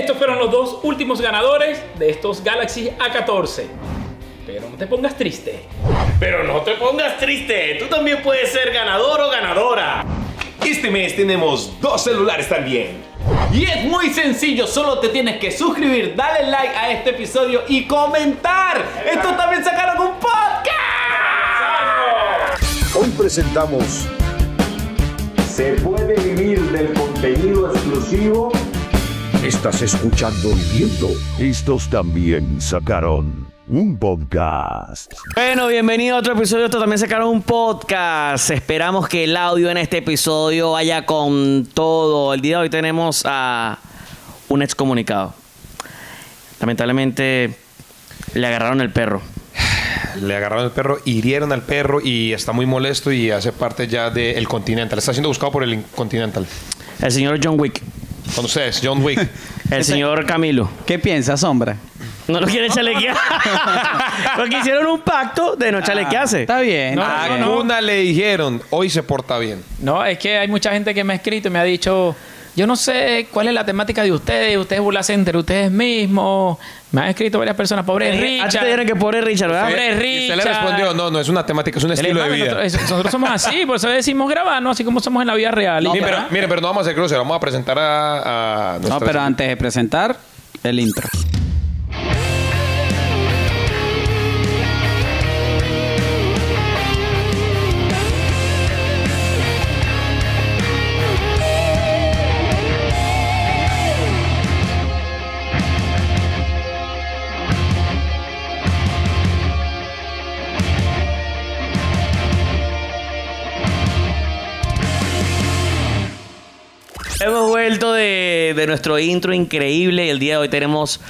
Estos fueron los dos últimos ganadores de estos Galaxy A14. Pero no te pongas triste. Pero no te pongas triste, tú también puedes ser ganador o ganadora. Este mes tenemos dos celulares también. Y es muy sencillo, solo te tienes que suscribir, darle like a este episodio y comentar. Esto también sacaron un podcast. Hoy presentamos ¿Se puede vivir del contenido exclusivo? Estás escuchando y viendo. Estos también sacaron un podcast. Bueno, bienvenido a otro episodio. Esto también sacaron un podcast. Esperamos que el audio en este episodio vaya con todo. El día de hoy tenemos a un excomunicado. Lamentablemente le agarraron el perro. Le agarraron el perro, hirieron al perro y está muy molesto y hace parte ya del Continental. Está siendo buscado por el Continental. El señor John Wick. Con ustedes, John Wick. El señor Camilo. ¿Qué piensa, Sombra? No lo quieren chalequear. Porque hicieron un pacto de no chalequearse. Está bien. No, está A le dijeron, hoy se porta bien. No, es que hay mucha gente que me ha escrito y me ha dicho, yo no sé cuál es la temática de ustedes, ustedes burlarse entre ustedes mismos. Me han escrito varias personas, pobre Antes Richard. te dijeron que pobre Richard, ¿verdad? Pobre Y Richard. usted le respondió, no, no es una temática, es un estilo de vida. Nosotros, nosotros somos así, por eso decimos grabar, ¿no? Así como somos en la vida real. Ya. pero, miren, pero no vamos a hacer cruce, vamos a presentar a, a No, pero antes de presentar, el intro. Vuelto de, de nuestro intro increíble y el día de hoy tenemos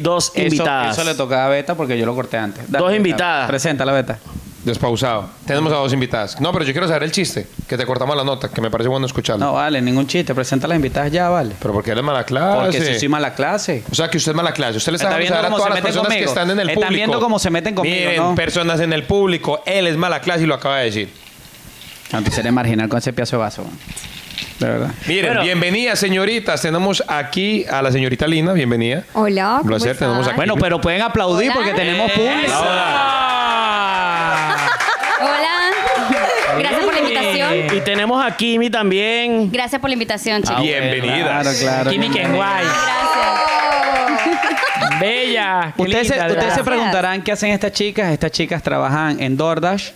dos Eso- invitadas. Eso, le tocaba a Beta porque yo lo corté antes. Dos Beta. invitadas. Presenta la Beta. Despausado. Tenemos a dos invitadas. No, pero yo quiero saber el chiste, que te cortamos la nota, que me parece bueno escucharlo. No, vale, ningún chiste. Presenta a las invitadas ya, vale. Pero porque él es mala clase. Porque si soy mala clase. O sea, que usted es mala clase. Usted le está, viendo saber a cómo todas se las meten personas que conmigo. están en el Están público. viendo cómo se meten conmigo, Miren, ¿no? personas en el público. Él es mala clase y lo acaba de decir. Antes eres marginal con ese piazo de vaso. man. De verdad. Miren, Bueno. bienvenidas, señoritas. Tenemos aquí a la señorita Lina. Bienvenida. Hola, Un ¿cómo placer, tenemos aquí. Bueno, pero pueden aplaudir Hola. porque tenemos público. Hola. Gracias por la invitación. Y tenemos a Kimi también. Gracias por la invitación, chicos. Bienvenidas. Claro, claro. Kimi Kenway. Gracias. Bella. Ustedes, se, preguntarán qué hacen estas chicas. Estas chicas trabajan en DoorDash,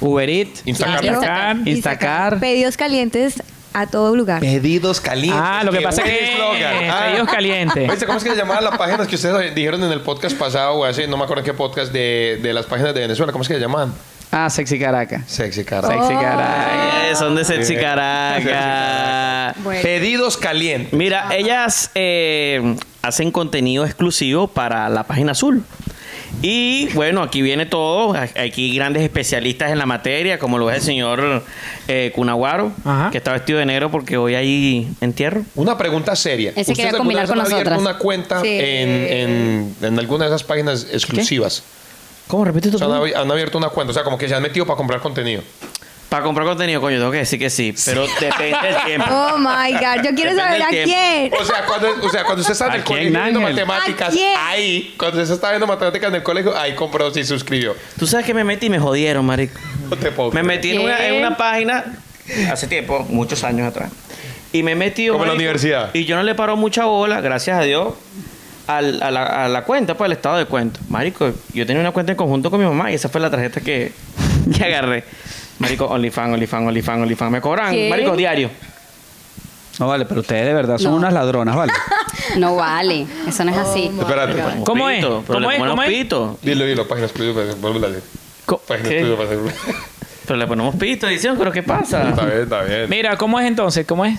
Uber Eats, Instacar. Instacar. Instacar. Pedidos calientes a todo lugar. Pedidos calientes. Ah, lo que pasa es que. Ah. pedidos calientes. ¿Viste cómo es que se llamaban las páginas que ustedes dijeron en el podcast pasado o así? No me acuerdo en qué podcast de, de las páginas de Venezuela. ¿Cómo es que se llamaban? Ah, Sexy Caracas. Sexy Caracas. Sexy Caracas. Eh, son de Sexy. Caracas. Bueno. Pedidos calientes. Mira, ellas eh, hacen contenido exclusivo para la página azul. Y bueno, aquí viene todo. Aquí grandes especialistas en la materia, como lo es el señor eh, Cunaguaro, Ajá. que está vestido de negro porque hoy hay entierro. Una pregunta seria. Ese ¿Ustedes quería alguna combinar vez con han abierto nosotras. una cuenta Sí. en, en, en alguna de esas páginas exclusivas? ¿Cómo? Repite tu O sea, han, pregunta. abi- han abierto una cuenta. O sea, como que se han metido para comprar contenido. Para comprar contenido, coño, tengo que decir que sí. Pero depende del tiempo. Oh my God, yo quiero Depende saber a tiempo. quién. O sea, cuando, o sea, cuando usted está en ¿A el quién, colegio viendo matemáticas, ahí, cuando usted está viendo matemáticas en el colegio, ahí compró, sí suscribió. Tú sabes que me metí y me jodieron, marico. No te puedo Me metí en una, en una página hace tiempo, muchos años atrás. Y me metí. Como en la universidad. Y yo no le paro mucha bola, gracias a Dios, al- a, la, a la cuenta, pues al estado de cuenta. Marico, yo tenía una cuenta en conjunto con mi mamá y esa fue la tarjeta que, que agarré. Marico, OnlyFans, OnlyFans, OnlyFans, OnlyFans. Me cobran, ¿Qué? marico, diario. No vale, pero ustedes de verdad son No. unas ladronas, ¿vale? No vale. Eso no es así. Espérate. ¿Cómo es? Pito, Pero ¿Cómo le es? ponemos ¿Cómo es? pito. Dilo, dilo, página exclusiva, vuelve a decir. Co- Página ¿Qué? exclusiva, página exclusiva. Pero le ponemos pito, edición, pero ¿qué pasa? Está bien, está bien. Mira, ¿cómo es entonces? ¿Cómo es?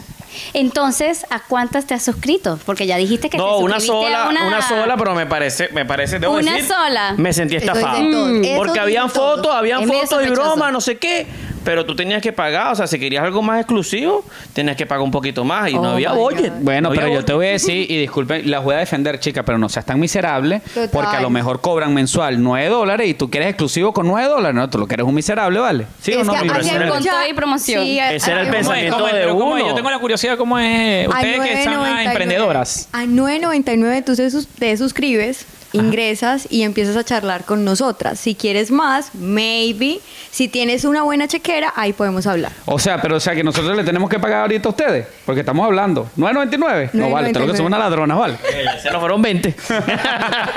Entonces, ¿a cuántas te has suscrito? Porque ya dijiste que No, te una suscribiste a sola, una... sola, pero me parece, me parece, debo ¿Una decir, sola? Me sentí estafado. Eso Porque habían fotos, habían fotos y bromas, no sé qué. Pero tú tenías que pagar, o sea, si querías algo más exclusivo, tenías que pagar un poquito más y no Oh había budget. God. Bueno, No había pero yo te voy a decir, y disculpen, las voy a defender, chica, pero no seas tan miserable, Total. porque a lo mejor cobran mensual 9 dólares y tú quieres exclusivo con 9 dólares, ¿no? Tú lo que eres un miserable, ¿vale? ¿Sí o Es no? que hay Con todo y promoción. Sí, Ese era el pensamiento de Pero uno. Yo tengo la curiosidad, ¿cómo es? Ustedes que 9.99. emprendedoras. A 9.99 tú te suscribes, ingresas y empiezas a charlar con nosotras. Si quieres más, maybe. Si tienes una buena chequera, ahí podemos hablar. O sea, pero o sea que nosotros le tenemos que pagar ahorita a ustedes, porque estamos hablando. ¿9.99? No vale, te lo que son 9.99. una ladrona, ¿vale? Eh, Se nos fueron 20.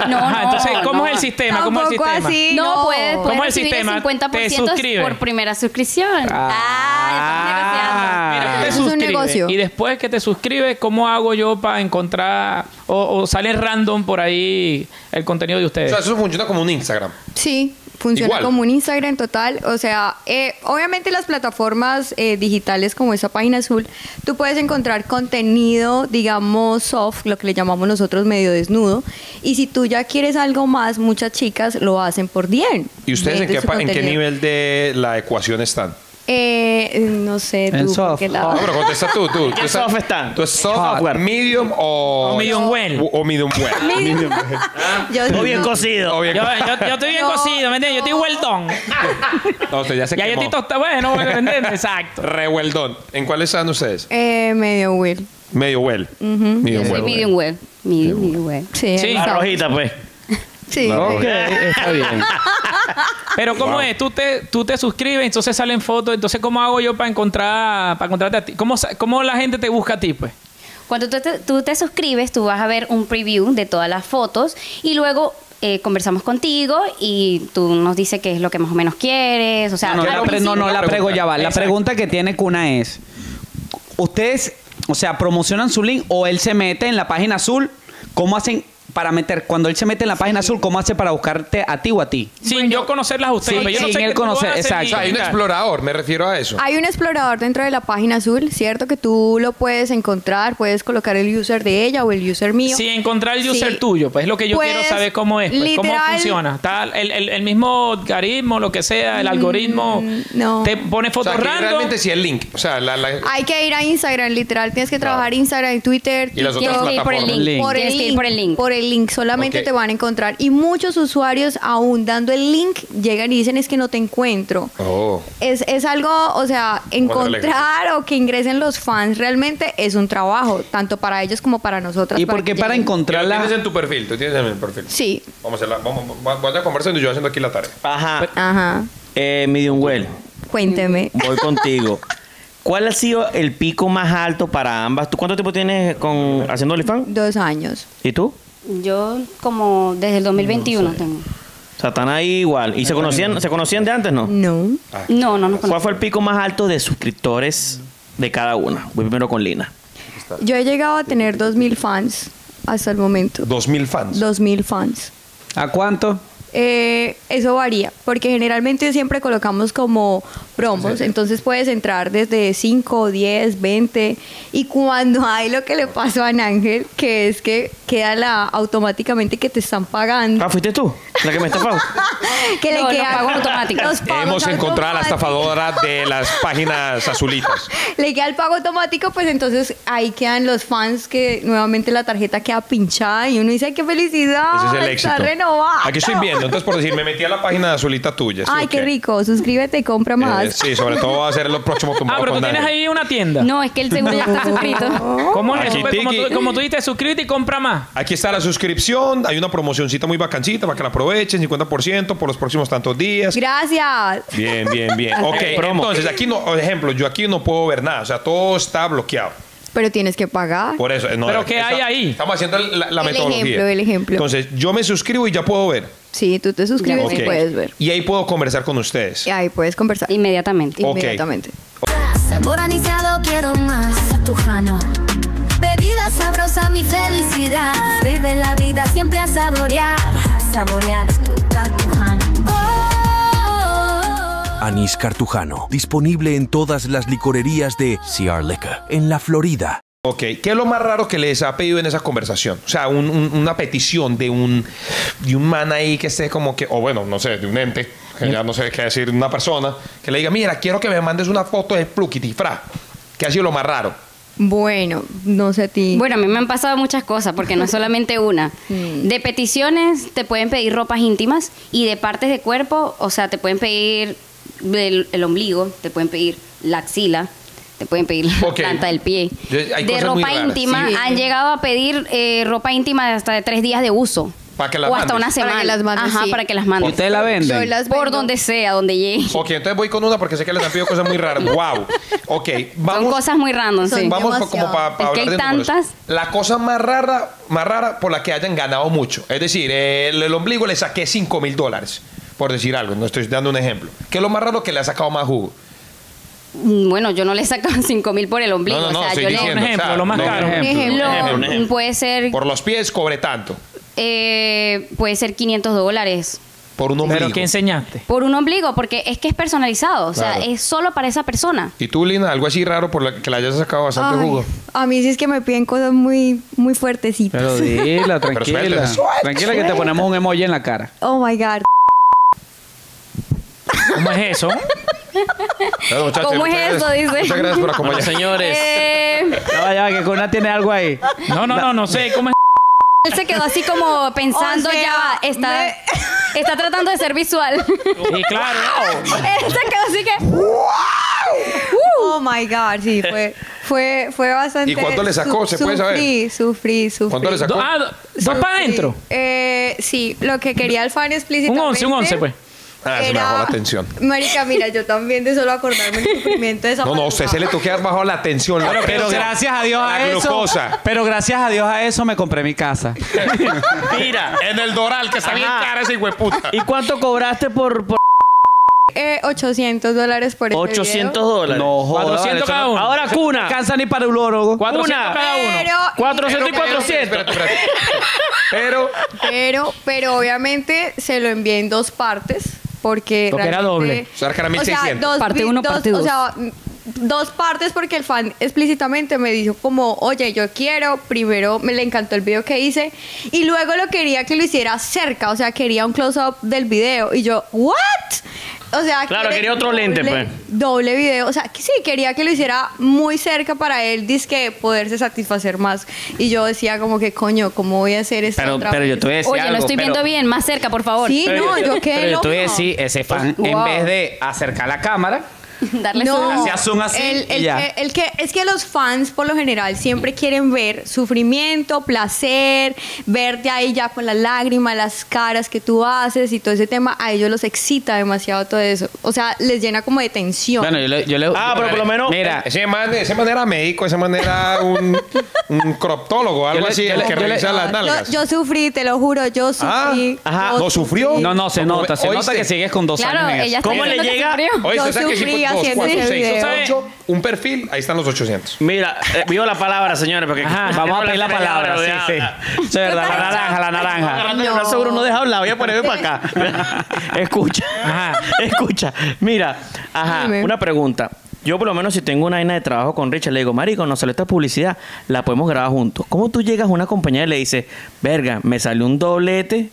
No, Ajá, no, entonces, ¿cómo no. es el sistema? ¿Cómo es el sistema? así. No, no. puedes, puedes ¿Cómo es el sistema? el 50% Te suscribes. por primera suscripción. Ah, Mira, tú te Eso es un negocio. Y después que te suscribes, ¿cómo hago yo para encontrar o, o sale random por ahí el contenido de O ustedes? sea, eso funciona como un Instagram. Sí, funciona Igual. como un Instagram total. O sea, eh, obviamente las plataformas eh, digitales como esa página azul, tú puedes encontrar contenido, digamos, soft, lo que le llamamos nosotros medio desnudo. Y si tú ya quieres algo más, muchas chicas lo hacen por DM. ¿Y ustedes en qué, en qué nivel de la ecuación están? Eh, no sé, En tú, soft. ¿por qué lado? No, pero contesta tú. tú ¿Qué tú soft están? ¿Tú es soft, Software. medium o... O medium well. O, o medium well. Yo- Todo bien no. cocido. O bien- Yo, yo- yo estoy bien No. cocido, ¿me entiendes? Yo estoy well done. No, usted ya se Ya yo quemó. estoy tostado. Bueno, bueno, ¿me entiendes? Exacto. Revueldón. ¿En cuál están ustedes? Eh, medio Will. Medio well. Yo Medium soy well. medium web. Medium, medium web. Sí, Sí. La exacto. rojita, pues. Sí. Ok, está bien. Pero ¿cómo es? Tú te, tú te suscribes, entonces salen fotos. Entonces, ¿cómo hago yo para encontrar para encontrarte a ti? ¿Cómo, ¿Cómo la gente te busca a ti, pues? Cuando tú te, tú te suscribes, tú vas a ver un preview de todas las fotos y luego eh, conversamos contigo y tú nos dices qué es lo que más o menos quieres. O sea, No, no, la, pre- no, no, la Pregunta. prego ya va. La Exacto. pregunta que tiene Cuna es, ¿ustedes, o sea, promocionan su link o él se mete en la página azul? ¿Cómo hacen para meter, cuando él se mete en la página azul, cómo hace para buscarte a ti o a ti? Sin yo conocerlas a ustedes. Sí, pero yo no sé él conocer, exacto. O sea, hay un explorador, me refiero a eso. Hay un explorador dentro de la página azul, ¿cierto? Que tú lo puedes encontrar, puedes colocar el user de ella o el user mío. Si encontrar el user Sí. tuyo, pues es lo que yo Pues, quiero saber cómo es, pues, cómo funciona. Está el, el- el mismo algoritmo, lo que sea, el algoritmo Mm, no. te pone O fotos sea, random. realmente sí el link. O sea, la... la- Hay que ir a Instagram, literal. Tienes que trabajar Instagram y Twitter. Y las TikTok. otras Tienes que ir por el link. Por el link, por el link. por el link, solamente te van a encontrar. Y muchos usuarios, aún dando el link, llegan y dicen es que no te encuentro. Oh. Es, es algo, o sea, encontrar o que ingresen los fans realmente es un trabajo, tanto para ellos como para nosotras. ¿Y por qué para. Tú lo encontrarla? tienes en tu perfil, tú tienes en el perfil. Sí, Vamos a hacerla, vamos, vamos, a conversando y yo haciendo aquí la tarea. Ajá. ajá. Eh, medium well. Cuénteme. Voy contigo. ¿Cuál ha sido el pico más alto para ambas? ¿Tú cuánto tiempo tienes con haciendo OnlyFans? Dos años. ¿Y tú? Yo como desde el 2021 tengo. O sea, están ahí igual. ¿Y se conocían, se conocían de antes, no? No. No, no nos ¿Cuál fue el pico más alto de suscriptores de cada una? Voy primero con Lina. Yo he llegado a tener 2.000 fans hasta el momento. Dos mil fans. 2.000 fans. ¿A cuánto? Eh, eso varía, porque generalmente siempre colocamos como promos, entonces puedes entrar desde 5, 10, 20 y cuando hay lo que le pasó a Ángel, que es que queda la automáticamente que te están pagando, Ah, ¿fuiste tú? La que me estafó. que No, los queda pagos automáticos. los pagos Hemos encontrado a la estafadora de las páginas azulitas. Le queda el pago automático, pues entonces ahí quedan los fans que nuevamente la tarjeta queda pinchada y uno dice, ¡ay, qué felicidad! Ese es el éxito. Está renovado. Aquí estoy Entonces, por decir, me metí a la página azulita tuya. ¿sí Ay, qué rico. Suscríbete y compra más. Eh, sí, sobre todo va a ser lo próximo Ah, tumbado pero tú tienes ahí una tienda. No, es que el seguro ya está suscrito. ¿Cómo es eso? Aquí, Pues, como, Tiki. tú, como tú dijiste, suscríbete y compra más. Aquí está la suscripción. Hay una promocioncita muy bacancita para que la aprovechen. 50% por los próximos tantos días. Gracias. Bien, bien, bien. Ok, entonces aquí no, por ejemplo, yo aquí no puedo ver nada. O sea, todo está bloqueado. Pero tienes que pagar. Por eso. no, ¿Pero qué está- hay ahí? Estamos haciendo la, la El metodología. ejemplo, el ejemplo. Entonces, yo me suscribo y ya puedo ver. Sí, tú te suscribes Ok. y puedes ver. Y ahí puedo conversar con ustedes. Y ahí puedes conversar Inmediatamente. Ok. inmediatamente. Sabor anisado quiero más Tujano Bebida sabrosa mi felicidad Vive la vida siempre a saborear Saborear Tujano oh. Anís Cartujano, disponible en todas las licorerías de CR Liquor, en la Florida. Ok, ¿qué es lo más raro que les ha pedido en esa conversación? O sea, un- un- una petición de un, de un man ahí que esté como que, o bueno, no sé, de un ente, que ya no sé qué decir, una persona, que le diga, mira, quiero que me mandes una foto de Pluquitifra, que ha sido lo más raro. Bueno, no sé a ti. Bueno, a mí me han pasado muchas cosas, porque no es solamente una. De peticiones te pueden pedir ropas íntimas y de partes de cuerpo, o sea, te pueden pedir el, el ombligo, te pueden pedir la axila, te pueden pedir la planta del pie. Hay de ropa íntima Sí. han llegado a pedir eh, ropa íntima de hasta de tres días de uso. Para que las o hasta mandes. una semana. Para que las mandes, Ajá, sí. para que las mandes. ¿Ustedes la venden? Yo las Por donde sea, donde llegue. Ok, entonces voy con una porque sé que les han pedido cosas muy raras. Wow. Ok, Son vamos. cosas muy random, Son sí. Vamos como para que hablar hay de números. tantas. La cosa más rara, más rara por la que hayan ganado mucho. Es decir, el, el ombligo le saqué 5 mil dólares. Por decir algo, no estoy dando un ejemplo. ¿Qué es lo más raro que le ha sacado más jugo? Mm, Bueno, yo no le saco 5 mil por el ombligo. No, no, no, o sea, estoy yo le- diciendo, Un ejemplo, o sea, lo más no, caro. un ejemplo. Ejemplo. Lo- ejemplo, un ejemplo. puede ser Por los pies cobre tanto. eh, puede ser 500 dólares Por un ombligo. ¿Pero qué enseñaste? por un ombligo porque es que es personalizado o sea Claro. es solo para esa persona ¿Y tú, Lina, algo así raro por la que le hayas sacado bastante Ay, jugo? a mí sí es que me piden cosas muy, muy fuertecitas. Pero dila, Pero tranquila. suelta, suelta, tranquila que te ponemos un emoji en la cara. Oh my God. ¿Cómo es eso? Bueno, muchachos, ¿Cómo es eso? gracias- Dice. Muchas gracias por Bueno, acompañarnos. señores. Eh, No, ya, que Cuna tiene algo ahí. No, no, no, no sé. ¿Cómo es? él se quedó así como pensando O sea, ya va, está me- está tratando de ser visual Sí, claro. él se quedó así que Oh my God, sí, fue, fue, fue bastante. ¿Y cuánto le sacó? ¿Se puede saber? Sufrí, sufrí, sufrí. ¿Cuánto le sacó? Do- ah, do- dos para adentro. Eh, sí, lo que quería el fan Un explícitamente. 11, un 11, pues. Ah, se me bajó la tensión. Marica, mira, yo también de solo acordarme el sufrimiento de esa No, no, a usted se le tuvo que haber bajado la tensión. la Pero, pero gracias a Dios a la eso. glucosa. Pero gracias a Dios a eso me compré mi casa. Mira. En el Doral, que está bien cara ese hijueputa. ¿Y cuánto cobraste por, por Eh, 800 dólares por este 800 video. dólares? No, joder. 400 eso cada no- uno. Ahora, Cuna. alcanza ni para el urólogo. 400 Una. cada uno. Pero, 400 y Pero, 400. espérate, espérate. Pero, pero, pero obviamente se lo envié en dos partes porque, Porque era doble. O sea, era O sea, 1600. dos, Parte vi- uno, dos- parte O dos. sea, dos partes porque el fan explícitamente me dijo como, oye, yo quiero, primero me le encantó el video que hice y luego lo quería que lo hiciera cerca, o sea, quería un close-up del video y yo, ¿what? O sea, Claro, quería otro lente, doble- pues. Doble video, o sea, que sí, quería que lo hiciera muy cerca para él, que poderse satisfacer más. Y yo decía como que, coño, ¿cómo voy a hacer esto Pero, otra pero yo te voy a decir Oye, algo, lo estoy pero- viendo bien, más cerca, por favor. Sí, no, yo quedé Pero yo te voy a loca. decir, ese fan, en Wow. vez de acercar la cámara, Darle No, zoom. Hacía zoom así el, y el ya. que, el que- es que los fans por lo general siempre quieren ver sufrimiento, placer, verte ahí ya con las lágrimas, las caras que tú haces y todo ese tema, a ellos los excita demasiado todo eso. O sea, les llena como de tensión. bueno, yo le... Yo le Ah, pero por lo menos- Mira, Ese man, ese man era médico, ese man era un, un croptólogo, algo le- así, yo el que revisa las yo, nalgas. yo sufrí, te lo juro, yo Ah, sufrí. ajá. yo ¿No sufrió? sufrí. No, no, se ¿Cómo nota. Se nota que sigues con dos Claro, años ¿Cómo le llega? Oye, Yo sufrí dos, haciendo cuatro, ese seis, video. ocho, un perfil, ahí están los 800. Mira, eh, vivo la palabra, señores, porque Ajá, vamos a pedir la palabra. Sí, sí. Es verdad, la naranja, la naranja. No. No. seguro no deja hablar, voy a ponerme para acá. escucha, Ajá. escucha. Mira, ajá, Dime. una pregunta. Yo por lo menos si tengo una vaina de trabajo con Richard, le digo, marico, nos salió esta publicidad, la podemos grabar juntos. ¿Cómo tú llegas a una compañía y le dices, verga, me salió un doblete,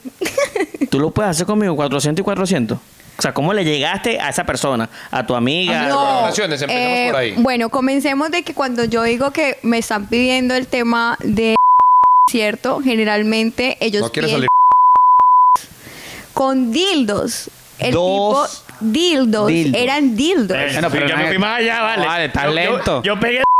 tú lo puedes hacer conmigo, 400 y 400? O sea, ¿cómo le llegaste a esa persona? A tu amiga. No. Empecemos eh, por ahí. Bueno, comencemos de que cuando yo digo que me están pidiendo el tema de cierto, generalmente ellos No quiere salir. con dildos. El Dos tipo dildos, dildos. eran dildos. Eh, Bueno, pero yo no me fui más allá, vale. Vale, está Yo- yo- lento. Yo, pegué.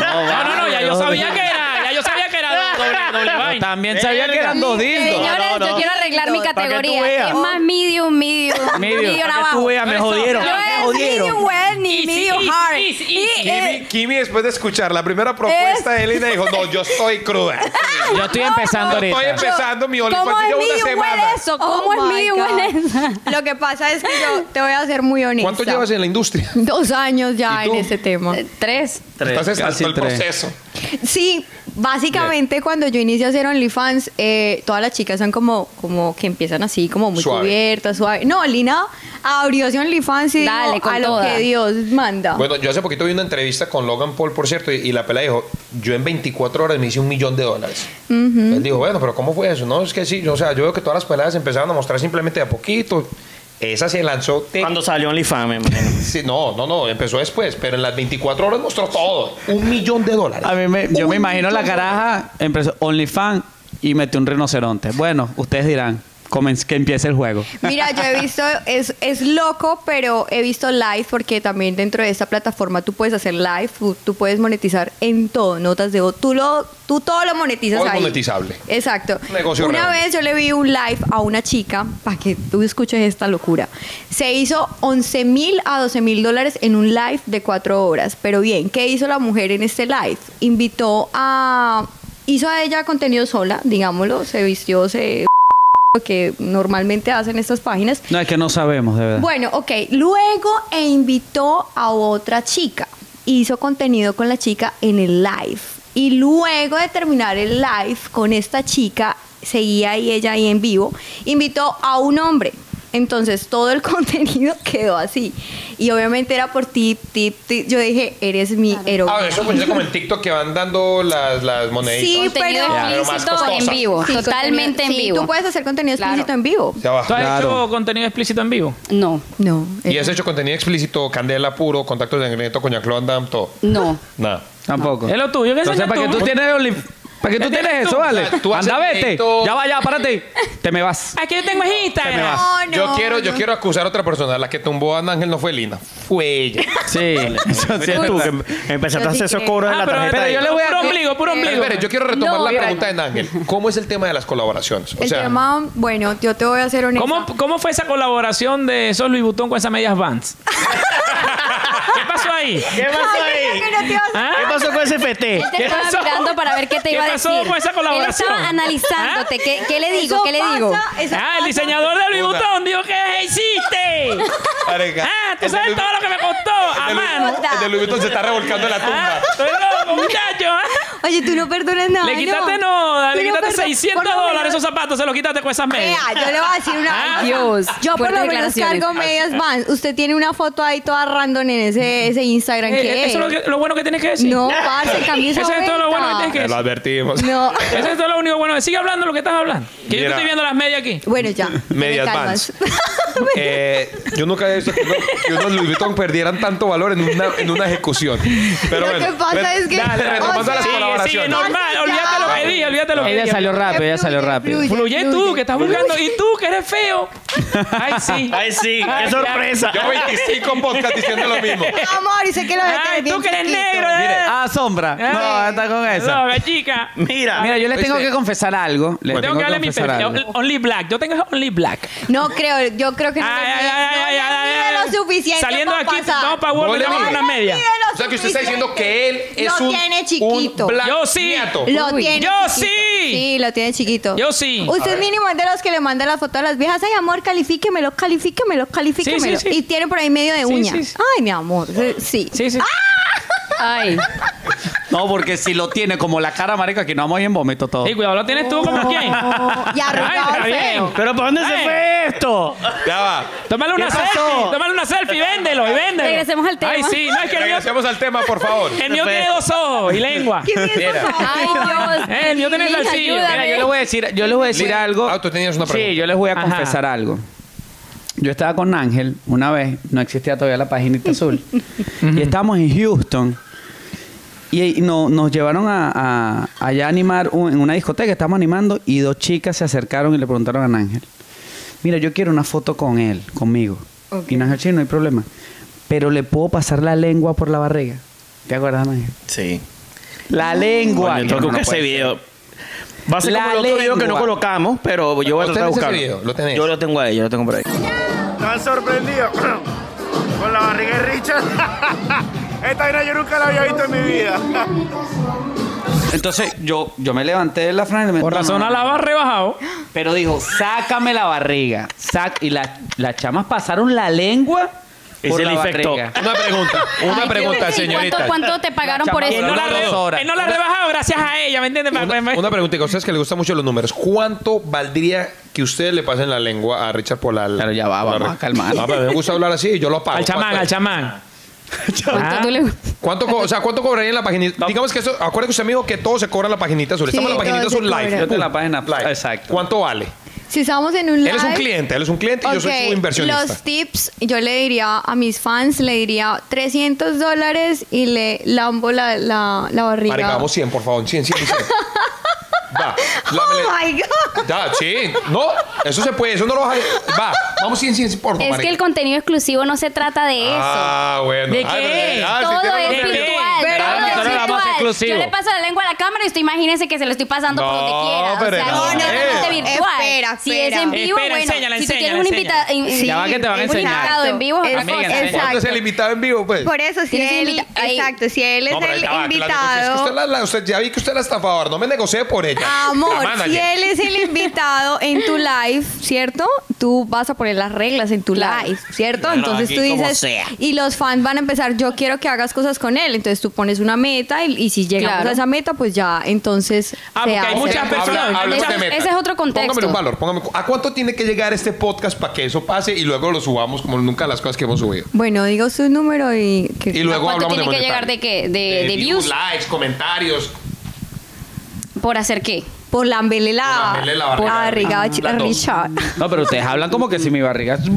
No, no, no, ya yo sabía que era, ya yo sabía que era doble, doble también sabía que eran dos dildos. Señores, No, no, yo quiero arreglar mi categoría. Es más medium, medium, medium, Para que abajo. tú veas, me jodieron. Yo Me es jodieron. medium well ni medium hard. eh, Kimi, Kimi, después de escuchar la primera propuesta de Elena, dijo, no, yo estoy cruda. Yo estoy empezando Estoy ahorita. empezando mi ¿Cómo OnlyFans. es Llevo una medium well semana. eso? Oh ¿Cómo es my medium well eso? Lo que pasa es que yo te voy a ser muy honesta. ¿Cuánto llevas en la industria? Dos años ya en ese tema. Tres. Entonces, Casi hasta el tres. proceso. Sí, Básicamente, cuando yo inicio a hacer OnlyFans, eh, todas las chicas son como, como que empiezan así, como muy Suave. cubiertas, suave. No, Lina abrió ese OnlyFans y Dale, dijo, a lo toda. que Dios manda. Bueno, yo hace poquito vi una entrevista con Logan Paul, por cierto, y, y la pela dijo, yo en 24 horas me hice un millón de dólares. Él dijo, bueno, pero ¿cómo fue eso? No, es que sí, o sea, yo veo que todas las peladas empezaron a mostrar simplemente de a poquito. Esa se lanzó... te- Cuando salió OnlyFans, me imagino. Sí, no, no, no, empezó después, pero en las 24 horas mostró todo. Un millón de dólares. A mí me, yo me imagino la caraja, empezó OnlyFans y metió un rinoceronte. Bueno, ustedes dirán, que empiece el juego. Mira, yo he visto, es, es loco, pero he visto live porque también dentro de esta plataforma tú puedes hacer live, tú, tú puedes monetizar en todo, notas de voz, tú, lo, tú todo lo monetizas Todo ahí. monetizable. Exacto. Negocio una vez yo le vi un live a una chica, para que tú escuches esta locura, se hizo 11 mil a 12 mil dólares en un live de cuatro horas. Pero bien, ¿qué hizo la mujer en este live? Invitó a... Hizo a ella contenido sola, digámoslo, se vistió, se que normalmente hacen estas páginas. No, es que no sabemos, de verdad. Bueno, ok. Luego e invitó a otra chica. Hizo contenido con la chica en el live. Y luego de terminar el live con esta chica, seguía ahí ella ahí en vivo, invitó a un hombre. Entonces todo el contenido quedó así. Y obviamente era por tip, tip, tip. Yo dije, eres mi heroína. Ah, eso pues como en TikTok que van dando las, las moneditas. Sí, Contenido pero- explícito en vivo. Sí, totalmente en vivo. Sí, tú puedes hacer contenido Claro. explícito en vivo. ¿Tú has Claro. hecho contenido explícito en vivo? No, No. Y has hecho contenido explícito, candela puro, contactos de Van Damme, todo. no. Nada. Tampoco. Es lo tuyo. ¿Qué Entonces, ¿para qué tú? tú tienes ¿Para qué tú ¿Qué tienes eso, vale? Tú haces Anda, vete. videito. Ya va, ya, párate. Te me vas. Aquí yo tengo Instagram. No, no, yo quiero, yo no. quiero acusar a otra persona. La que tumbó a Ángel no fue Lina, fue ella. Sí. Eso sí es Tú, que empezaste a hacer esos cobros de Ah, la pero, tarjeta. pero yo le voy a... Puro ombligo, puro ombligo. Espere, yo quiero retomar No, la mira. pregunta de Ángel. ¿Cómo es el tema de las colaboraciones? O El sea, tema, bueno, yo te voy a hacer honesta. ¿Cómo, ¿Cómo fue esa colaboración de esos Louis Vuitton con esas medias Vans? ¿Qué pasó ahí? ¿Qué pasó ahí? que no te ibas a- ¿Ah? ¿Qué pasó PT? Él te ¿Qué estaba pasó? mirando para ver qué te ¿Qué iba a pasó decir. con esa colaboración? Él estaba analizándote. ¿Qué, qué le digo? Eso ¿Qué le digo? Ah, el diseñador de Louis. Vuitton dijo que hiciste. Marica, Ah, tú sabes todo lo que me costó a el de Louis- Vuitton se está revolcando en la Ah, tumba. estoy loco, muchacho. ¿Ah? Oye, tú no perdonas nada. Le quitaste no. no, le Tú no quitaste perdonas- 600 por lo dólares esos zapatos, se los quitaste con esas medias. Vea, yo le voy a decir una. Ah, Dios, Yo por lo menos cargo medias Vans. Usted tiene una foto ahí toda random en ese, ese Instagram. Eh, ¿Qué eso es lo, que- lo bueno que tienes que decir. No, parce, cambie esa Eso es todo lo bueno que tienes que Te lo decir. advertimos. No. Eso es todo lo único bueno. Sigue hablando lo que estás hablando. Que yo Mira. te estoy viendo las medias aquí. Bueno, ya. Medias Me calmas. Eh, yo nunca había visto que, uno- que unos Louis Vuitton perdieran tanto valor en una, en una ejecución. Pero Lo bueno, que pasa es que- Dale, retomando o sea, las Sigue, normal. Olvídate lo que dije, olvídate lo que Ella dije. salió rápido, ella salió rápido. fluye. Fluye tú, que estás buscando. Y tú, que eres feo. Ay, sí. Ay, sí, qué sorpresa. Yo 25 podcasts diciendo lo mismo. Amor, y sé que lo Ay, tú que eres negro. eh. Mire, Ah, sombra. No, está con esa. No, chica. Mira. Mira, yo les tengo que confesar algo. Les Tengo que darle mi perfil. Only black. Yo tengo only black. No creo, yo creo que no Ay, ay, ay, no lo suficiente Saliendo de aquí, vamos para No mide. una media. O sea que usted está diciendo que él es Lo un, tiene chiquito. Black Yo sí. nieto. Lo Uy. tiene Yo chiquito. sí. Sí, lo tiene chiquito. Yo sí. Usted mínimo es de los que le manda la foto a las viejas. Ay, amor, califíquemelo, califíquemelo, califíquemelo. Sí, sí, sí. Y tiene por ahí medio de Sí, uña. sí, sí. Ay, mi amor. Sí. Sí, sí. Ay. No, porque si lo tiene como la cara, marica, aquí no vamos a ir en vómito todo. Y cuidado, lo tienes tú como quién. Y arrugado el feo. ¿Pero para dónde se Ay. fue esto? Ya va. Tómale una selfie. Tómale una selfie. Véndelo y véndelo. Regresemos al tema. Ay, sí. No, es que el mío, Regresemos al tema, por favor. el mío tiene dos ojos y lengua. ¿Qué es Mira. eso? Ay, Dios. Eh, el mío tiene Mija, salsillo. ayúdame. Mira, yo les voy a decir, yo les voy a decir algo. ah, tú tenías una pregunta. Sí, yo les voy a Ajá. confesar algo. Yo estaba con Ángel una vez, no existía todavía la paginita azul, y estábamos en Houston. Y no, nos llevaron a, a- allá a animar un- en una discoteca, estábamos animando, y dos chicas se acercaron y le preguntaron a Ángel, mira, yo quiero una foto con él, conmigo. Y Ángel, sí, no hay problema. Pero le puedo pasar la lengua por la barriga. ¿Te acuerdas, Ángel? Sí. La lengua. Coño, Yo, que no, ese video. Va a ser La como el otro video que no colocamos, pero yo voy a ¿Lo tratar de buscarlo. video? ¿Lo tenés? Yo lo tengo ahí, yo lo tengo por ahí. ¿Están sorprendidos con la barriga de Richard? Esta vaina yo nunca la había visto en mi vida. Entonces yo, yo me levanté de la franela y me Por razón no, a no. la va rebajado. Pero dijo, sácame la barriga. Sac y la- las chamas pasaron la lengua Es por el la infecto. barriga. Una pregunta, una Ay, pregunta, ¿y señorita. ¿Cuánto, cuánto te pagaron por eso? Él no, la Duró re- dos horas. él no la ha rebajado gracias a ella, ¿me entiendes? Una, pa- una preguntita, a ustedes que les gustan mucho los números, ¿cuánto valdría que ustedes le pasen la lengua a Richard por la... Pero ya va, por la vamos a calmar. Pero me gusta hablar así y yo lo pago. al chamán, ¿Cuánto- al chamán. ¿Cuánto le- ¿Cuánto, co- o sea, ¿cuánto cobraría en la paginita? Digamos que eso, acuérdate que usted me dijo que todo se cobra en la paginita azul. Estamos en la Sí, paginita todo azul se live. Yo te la página- Live. exacto. ¿Cuánto vale? Si estamos en un live... Él es un cliente, él es un cliente y yo soy Ok, su inversionista. Los tips, yo le diría a mis fans, le diría 300 dólares y le lambo la, la, la barriga. Marica, vamos 100, por favor. 100, 100, 100. Va. Oh my God. Ya, sí. No, eso se puede, eso no lo vas a... Va, vamos 100, 100, por favor, Es que el contenido exclusivo no se trata de eso. Ah, bueno. ¿De Ah, qué? pero- ah, todo es virtual. Pero todo es nosotros le damos virtual. Exclusivo. Yo le paso la lengua a la cámara y usted imagínese que se lo estoy pasando por No, donde quiera. pero o sea, no, es no. totalmente virtual. Espera, Si es en vivo, Espera, bueno, enséñala, si tú enséñala, tienes un invitado, Sí, Ya va que te van a un enseñar. invitado en vivo, es Amiga, otra enséñala. cosa. ¿Cuánto es el invitado en vivo, pues? Por eso, si él, exacto, si él es No, el invitado, es usted, ya vi que usted es la estafadora, no me negocié por ella. Amor, si él es el invitado en tu live, ¿cierto? Tú vas a poner las reglas en tu live, ¿cierto? Bueno, entonces tú como dices, sea. y los fans van a empezar, yo quiero que hagas cosas con él. Entonces tú pones una meta y, y si llegamos Claro. a esa meta, pues ya, entonces. Ah, porque hay muchas personas- Ese- de meta. ese es otro contexto. Póngame un valor. póngame- ¿A cuánto tiene que llegar este podcast para que eso pase y luego lo subamos como nunca las cosas que hemos subido? Bueno, digo su número y. que- Y luego ¿Cuánto hablamos tiene de que llegar de qué? De, de views. likes, comentarios. ¿Por hacer qué? Por lamberle la, Por lamberle la barriga. a. Richard. No, pero ustedes hablan como que si mi barriga es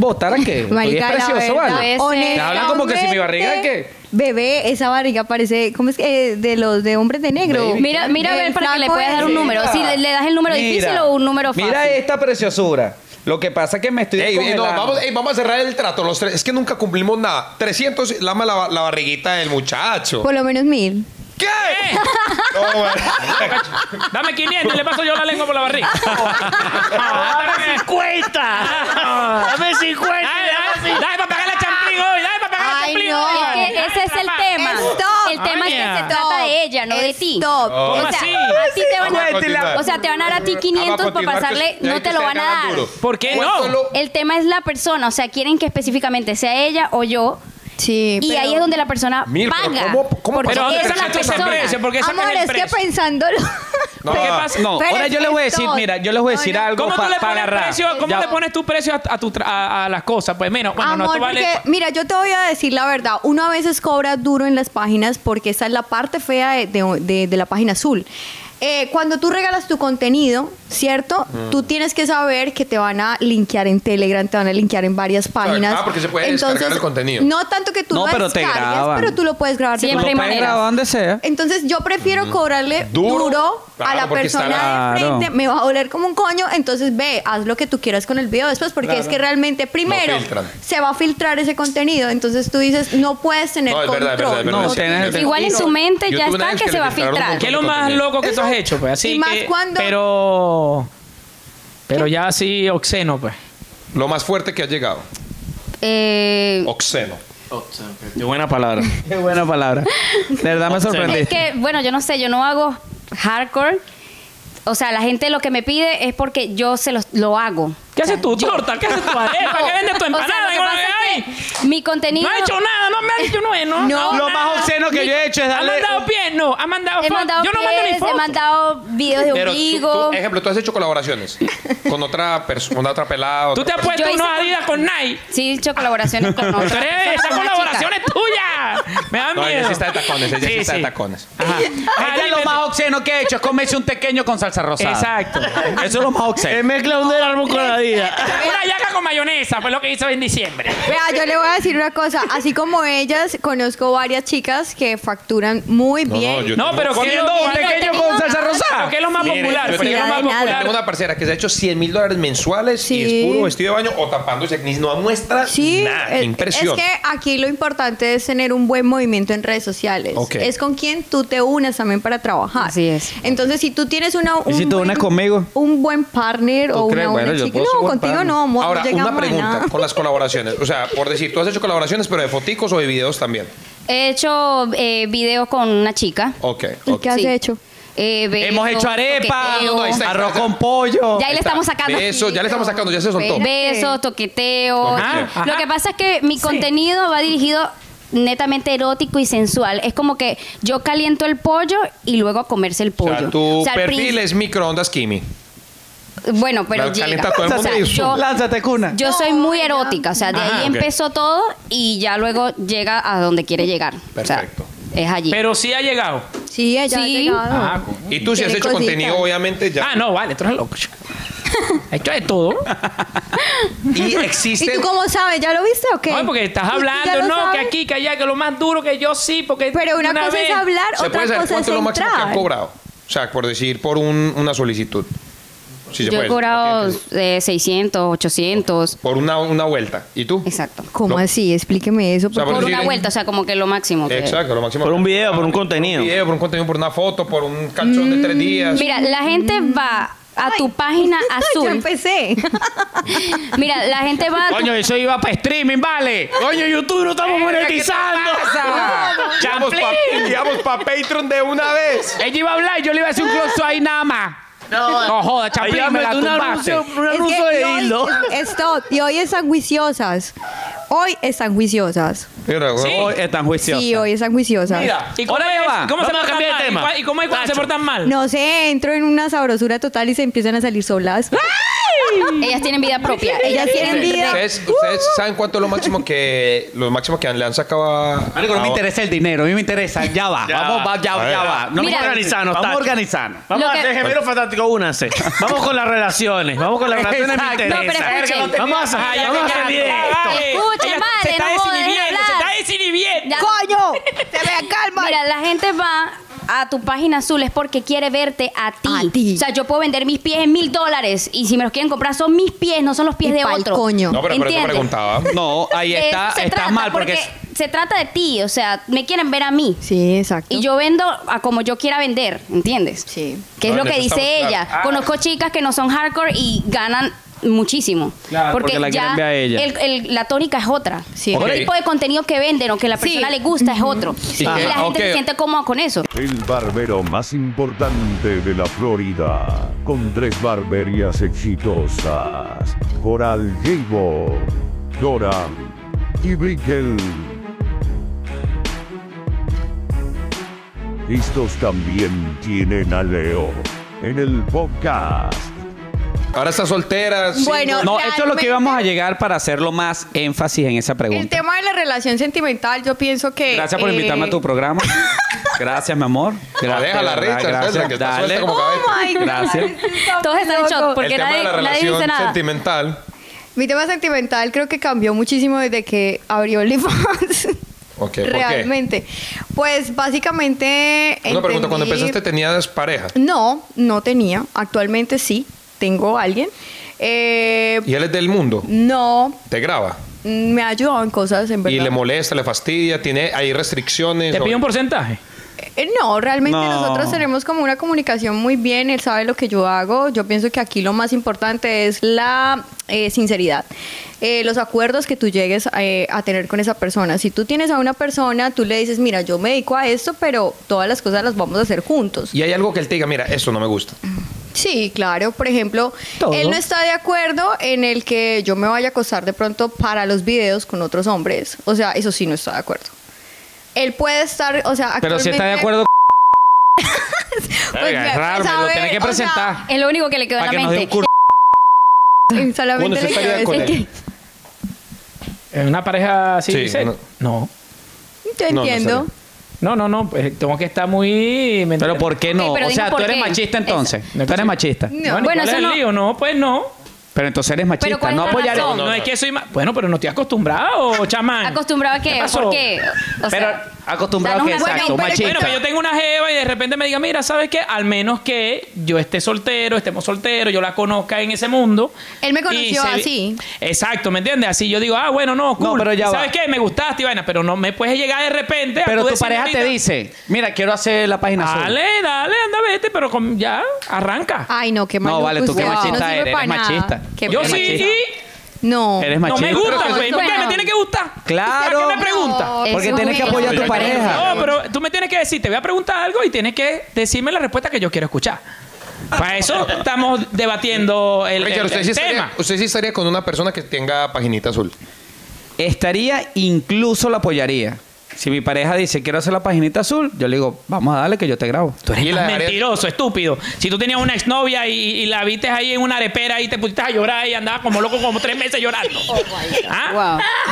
Marica, la precioso, ¿vale? Ser. hablan como que si mi barriga qué. Bebé, esa barriga parece, ¿cómo es que? Eh, de los de hombres de negro. Baby. Mira, mira a ver para que le puedas dar un número. Si le, le das el número Mira, difícil o un número fácil. Mira esta preciosura. Lo que pasa es que me estoy Ey, ey, no, vamos, ey, vamos a cerrar el trato. Los tres. Es que nunca cumplimos nada. 300, lama la, la barriguita del muchacho. Por lo menos mil. ¿Qué? No, bueno. Dame 500, le paso yo la lengua por la barriga. ¡Dame 50! ¡Dame 50! Dale, dale, dale para pagar la Ay, no. Es que ese es el tema. Stop. El tema es que se trata de ella, no de ti. Stop. Oh. O ¿Cómo sea, así? a ti te van a o sea, te van a dar a ti Vamos a 500 por pasarle, no te lo van a dar. ¿Por qué ¿Cuánto no? El tema es la persona, o sea, quieren que específicamente sea ella o yo. Sí. Y pero- ahí es donde la persona Mil, pero paga. ¿cómo- cómo porque Pero ¿dónde esa es la sacaste ese persona. precio? ¿Por qué sacas Amor, el es que pensándolo. No, ¿Qué pasa? No, Pero ahora yo le voy a decir, mira, yo les voy a decir no. algo ¿Cómo tú para le pones agarrar. precio? ¿Cómo Ya- le pones tu precio a, a tu tra- a, a las cosas? Pues mira, bueno, no, esto vale. porque, mira, yo te voy a decir la verdad. Uno a veces cobra duro en las páginas porque esa es la parte fea de, de- de- de la página azul. Eh, cuando tú regalas tu contenido, ¿cierto? Mm. Tú tienes que saber que te van a linkear en Telegram, te van a linkear en varias páginas. ah, porque se puede descargar el contenido. No tanto que tú No, lo pero te descargues, graban. pero tú lo puedes grabar. de Siempre hay maneras. grabar donde sea. entonces yo prefiero cobrarle Duro. duro, Claro, a la persona la- de frente, Claro. me va a doler como un coño, entonces ve, haz lo que tú quieras con el video después, porque es que realmente primero se va a filtrar ese contenido, entonces tú dices, no puedes tener No, es verdad, es control. verdad, es verdad. No, Sí, tienes es el- verdad. Igual en su mente ya está que se va a filtrar. ¿Qué es lo más loco que tú has hecho? Pues así Y más que- cuando- Pero. Pero ya así obsceno, pues. Lo más fuerte que ha llegado. Eh, Oxeno. Qué buena palabra. Qué buena palabra. De verdad me es sorprendiste. que, bueno, yo no sé, yo no hago hardcore. O sea, la gente lo que me pide es porque yo se los, lo hago. ¿Qué haces tu torta? ¿Qué haces tu arepa? ¿Qué vendes tu O sea, empanada? lo que ¿Qué pasa hay? es que mi contenido... No ha hecho nada, no me ha dicho no, no. No. Lo más obsceno que yo he hecho es ¿Ha darle. mandado pies? No. ¿Ha mandado He fotos? mandado Yo no mando ni pies, he fotos. mandado videos de Pero tú- ombligo. tú- ejemplo, tú has hecho colaboraciones con otra persona, con otra pelada. Tú te has puesto Yo unos con- Adidas con Nike. Sí, he hecho colaboraciones con otras personas, esa con colaboración es tuya. Me da No, miedo. ella sí está de tacones, ella sí, Sí, está de tacones. Ajá. Ah, Ella lo más obsceno que he hecho es comerse un pequeño con salsa rosada. Exacto. Eso es lo más obsceno. Es mezcla un árbol con la vida. Una yaca con mayonesa, fue lo que hizo en diciembre. Vea, yo le voy a decir una cosa, así como ellas, conozco varias chicas que facturan muy No, bien. no, yo No, pero ¿qué es Comiendo lo un ¿qué es lo- pequeño con salsa rosada. ¿Qué es lo más Mire, popular? yo Pues, ¿qué es lo tengo más nada. Yo popular? tengo una parcera que se ha hecho 100 mil dólares mensuales y Sí. es puro vestido de baño o tapándose. Ni no muestra Sí, nada. es, Impresión. es que aquí lo importante es tener un buen movimiento en redes sociales. Ok. Es con quien tú te unas también para trabajar. Así es. Entonces, si tú tienes una, ¿Y si te buen- unes conmigo? un buen partner ¿Tú o crees? una buena Bueno, yo chica. puedo No, contigo no, amor. Ahora, no una pregunta con las colaboraciones. O sea, por decir, tú has hecho colaboraciones, pero de foticos o de videos también. He hecho eh, videos con una chica. Ok, ¿Y ok. qué has Sí. hecho? eh, besos, Hemos hecho arepa, toqueteo. ahí está. arroz con pollo. Ya ahí le está. estamos sacando. Eso, ya le estamos sacando, ya se soltó. Besos, toqueteo. Ajá, ajá. Lo que pasa es que mi contenido va dirigido netamente erótico y sensual. Es como que yo caliento el pollo y luego a comerse el O pollo. sea, tu O sea, perfil es microondas Kimi. Bueno, pero La llega. calienta todo el O sea, yo, Lánzate, cuna. yo soy muy erótica, o sea, de Ajá, ahí ok. empezó todo y ya luego llega a donde quiere llegar. Perfecto. O sea, es allí. Pero sí ha llegado. Sí, ella ha Sí. llegado. Ah, Y tú si has Tiene hecho contenido, obviamente ya. Ah, no, vale, esto es loco. chico. Esto es todo. Y ¿Y existen. tú cómo sabes? ¿Ya lo viste o qué? No, porque estás ¿Tú ya hablando, lo no, que aquí, que allá, que lo más duro, que yo sí, porque. Pero una, cosa vez- es hablar, ¿Se otra puede saber cosa es cuánto es lo máximo que han entrar. cobrado? O sea, por decir, por un- una solicitud. Sí, yo puede. he cobrado eh, 600, 800. Por una, una vuelta. ¿Y tú? Exacto. ¿Cómo No. así? Explíqueme eso. sea, Por decir, una vuelta, o sea, como que lo máximo. que- Exacto, lo máximo. Por un video, por un contenido. Por un video, por un contenido, por una foto, por un calzón de tres días. Mira, la gente va a tu página Ya azul. empecé. Mira, la gente va a tu Coño, eso iba para streaming, vale. Coño, YouTube no estamos monetizando. Champlin. digamos pa Patreon de una vez. Ella iba a hablar y yo le iba a hacer un close ahí nada más. No, joda, Champlin, Ahí me la un tumbaste. anuncio, un Es anuncio que de y hoy- dildo. es- Stop. Y hoy están juiciosas. Hoy están juiciosas. Mira, güey. Sí. Hoy están juiciosas. Sí, hoy están juiciosas. Mira, ¿y cómo, Ahora ya es? va. ¿Cómo se Vamos a portan cambiar de mal? tema. ¿Y cuál- ¿Y cómo es cuando se Tacho. portan mal? No sé, entro en una sabrosura total y se empiezan a salir solas. Ellas tienen vida propia. Ellas tienen vida. ¿Ustedes, ustedes saben cuánto es lo máximo que lo máximo que le han sacado a, Marico, no me a- interesa el dinero, a mí me interesa, ya va, Ya vamos, va. ya, ya va. No me Mira. interesa. Organizarnos, Vamos a Tacho. organizarnos. Vamos Lo a que- hacer gemelo fantástico, únanse. Vamos con las relaciones. Vamos con las relaciones, me Exacto. interesa. No, pero escuchen. Vamos a hacer, Ajá, ya vamos a que ya. Ella madre, se está no dejar desinhibiendo, se hablar. está desinhibiendo. Ya. ¡Coño! ¡Se me calma! Mira, la gente va a tu página azul es porque quiere verte a ti. A ti. O sea, yo puedo vender mis pies en mil dólares y si me los quieren comprar son mis pies, no son los pies Y de pa'l otro. coño. No, pero por eso ¿Entiendes? preguntaba. No, ahí De está, eso se estás trata, mal porque... se trata de ti, o sea, me quieren ver a mí. Sí, exacto. Y yo vendo a como yo quiera vender, ¿entiendes? Sí. Que es No, lo en que eso dice estamos ella. claros. Conozco chicas que no son hardcore y ganan muchísimo. Claro, porque la quieren ver a ella. el- el- la tónica es otra. Sí. El tipo de contenido que venden o que la Sí. persona le gusta es otro. Y la gente se siente cómoda con eso. El barbero más importante de la Florida, con tres barberías exitosas. Coral Gable, Dora y Brickell. Estos también tienen a Leo en el podcast. Ahora está soltera. Bueno, No, esto es lo que Realmente- íbamos a llegar para hacerlo más énfasis en esa El pregunta. tema de la relación sentimental, yo pienso que. Gracias por eh, invitarme a tu programa. Gracias, mi amor. Gracias, déjala, Richard, gracias. que está Dale. como Oh my God. Gracias. Todos están en shock porque el tema nadie, de la relación dice nada. sentimental. Mi tema sentimental creo que cambió muchísimo desde que abrió OnlyFans. Ok, ¿por qué? Realmente. Pues básicamente. Una pregunta, cuando empezaste tenías pareja. No, no tenía. Actualmente sí, tengo a alguien. Eh, Y él es del mundo. no, Te graba. mm, me ha ayudado en cosas, en verdad. Y le molesta, le fastidia, tiene, hay restricciones. ¿Te o- pide un porcentaje? Eh, No, realmente No. nosotros tenemos como una comunicación muy bien, él sabe lo que yo hago, yo pienso que aquí lo más importante es la eh, sinceridad, Eh, los acuerdos que tú llegues eh, a tener con esa persona. Si tú tienes a una persona, tú le dices, mira, yo me dedico a esto, pero todas las cosas las vamos a hacer juntos. Y hay algo que él te diga, mira, eso no me gusta. Sí, claro. Por ejemplo, Todo. él no está de acuerdo en el que yo me vaya a acostar de pronto para los videos con otros hombres. O sea, eso sí no está de acuerdo. Él puede estar, o sea, Pero si está de acuerdo Pues, Oiga, es raro, me lo tiene que o sea, presentar. Es lo único que le quedó en para la que nos dé un mente. solamente ¿Cuándo se le quiero con decir él? ¿En una pareja así? Sí, dice? no. No. Yo No, no entiendo. No, no, no. Pues tengo que estar muy... ¿me Pero? ¿por qué no? Pero o sea, tú eres qué. machista entonces. Eso. Tú eres machista. No. Bueno, ¿y Bueno, cuál es eso el no- lío? No, pues no. Pero entonces eres machista. ¿cuál es no la apoyar. razón? No, es que soy más... Bueno, pero no estoy acostumbrado, chamán. ¿Acostumbrado a qué? pasó? ¿Por qué? O Pero sea, acostumbrado danos que una- exacto, Bueno, pero- machista. Bueno, que yo tengo una jeva y de repente me diga, mira, ¿sabes qué? Al menos que yo esté soltero, estemos solteros, yo la conozca en ese mundo. Él me conoció se- así. Exacto, ¿me entiendes? Así yo digo, ah, bueno, no, cool. pero ya ¿Sabes va. qué? Me gustaste y vaina, pero no me puedes llegar de repente a Pero tú tu decirme pareja te ahorita, dice, mira, quiero hacer la página azul. Dale, dale, anda, vete, pero con- ya, arranca. Ay, no, qué No, vale, tú qué machista no eres, machista. Qué yo sí, No. Eres No machista. me gusta, güey. ¿Por qué me tiene que gustar? Claro. ¿Para qué me preguntas? No, Porque eso tienes es que apoyar a tu pareja. No, pero tú me tienes que decir, te voy a preguntar algo y tienes que decirme la respuesta que yo quiero escuchar. Para eso estamos debatiendo el, Richard, el- usted el sí, estaría, tema. usted sí estaría con una persona que tenga paginita azul. Estaría, incluso la apoyaría. Si mi pareja dice, quiero hacer la paginita azul, yo le digo, vamos a darle que yo te grabo. Tú eres Y la mentiroso, estúpido. Si tú tenías una exnovia y, y la viste ahí en una arepera y te pusiste a llorar y andabas como loco como tres meses llorando. ¿Ah? Wow.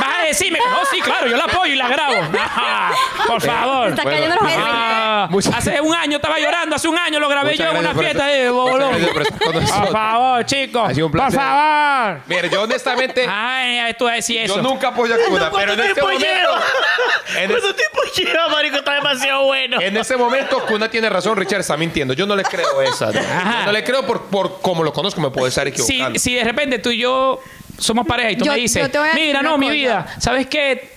Vas a decirme, no, sí, claro, yo la apoyo y la grabo. Ajá, por favor. Está cayendo los Ah, Muchas- hace un año estaba llorando, hace un año lo grabé Muchas yo en una fiesta gracias por favor, chicos. Ha sido un Por favor. Mire, yo honestamente, Ay, tú decís eso. yo nunca apoyo a Cuna, pero en este momento, ¿Cuánto tiempo lleva, marico? Está demasiado bueno. en este momento, Cuna tiene razón, Richard está mintiendo. Yo no le creo esa. Yo no le creo por, por como lo conozco, me puede estar si, equivocando. si de repente tú y yo somos pareja y tú Yo- me dices, yo te voy a decir mira, una no, mi cosa. vida, ¿sabes qué?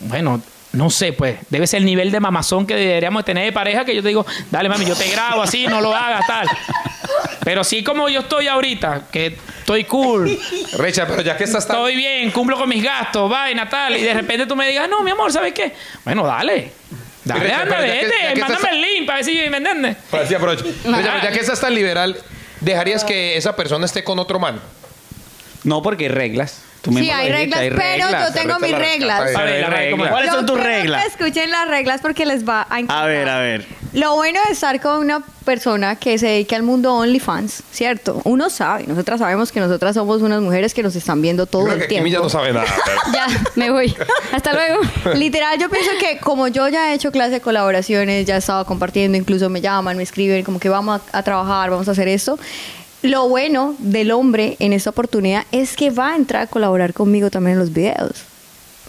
Bueno, no sé, pues, debe ser el nivel de mamazón que deberíamos tener de pareja que yo te digo, dale, mami, yo te grabo así, no lo hagas, tal. Pero sí como yo estoy ahorita, que estoy cool, Richard, pero ya que estás tan... estoy bien, cumplo con mis gastos, vaina, tal, y de repente tú me digas, no, mi amor, ¿sabes qué? Bueno, dale. Dale, anda, que- vete, ya mándame estás- el link para ver si me entiendes. Sí, aprovecho. Richard, pero ya que estás tan liberal, ¿dejarías que esa persona esté con otro man? No, porque hay reglas. Tú Sí, hay reglas, hay pero reglas. yo tengo mis la reglas. rescata A ver, a ver, ¿cómo es? ¿Cuáles Yo son tus reglas? Que escuchen las reglas porque les va a encantar. A ver, a ver. Lo bueno de estar con una persona que se dedique al mundo OnlyFans, ¿cierto? Uno sabe, nosotras sabemos que nosotras somos unas mujeres que nos están viendo todo Creo el que tiempo. Kimi ya no sabe nada. Ya, me voy. Hasta luego. Literal, yo pienso que como yo ya he hecho clase de colaboraciones, ya he estado compartiendo, incluso me llaman, me escriben, como que vamos a, a trabajar, vamos a hacer esto. Lo bueno del hombre en esta oportunidad es que va a entrar a colaborar conmigo también en los videos.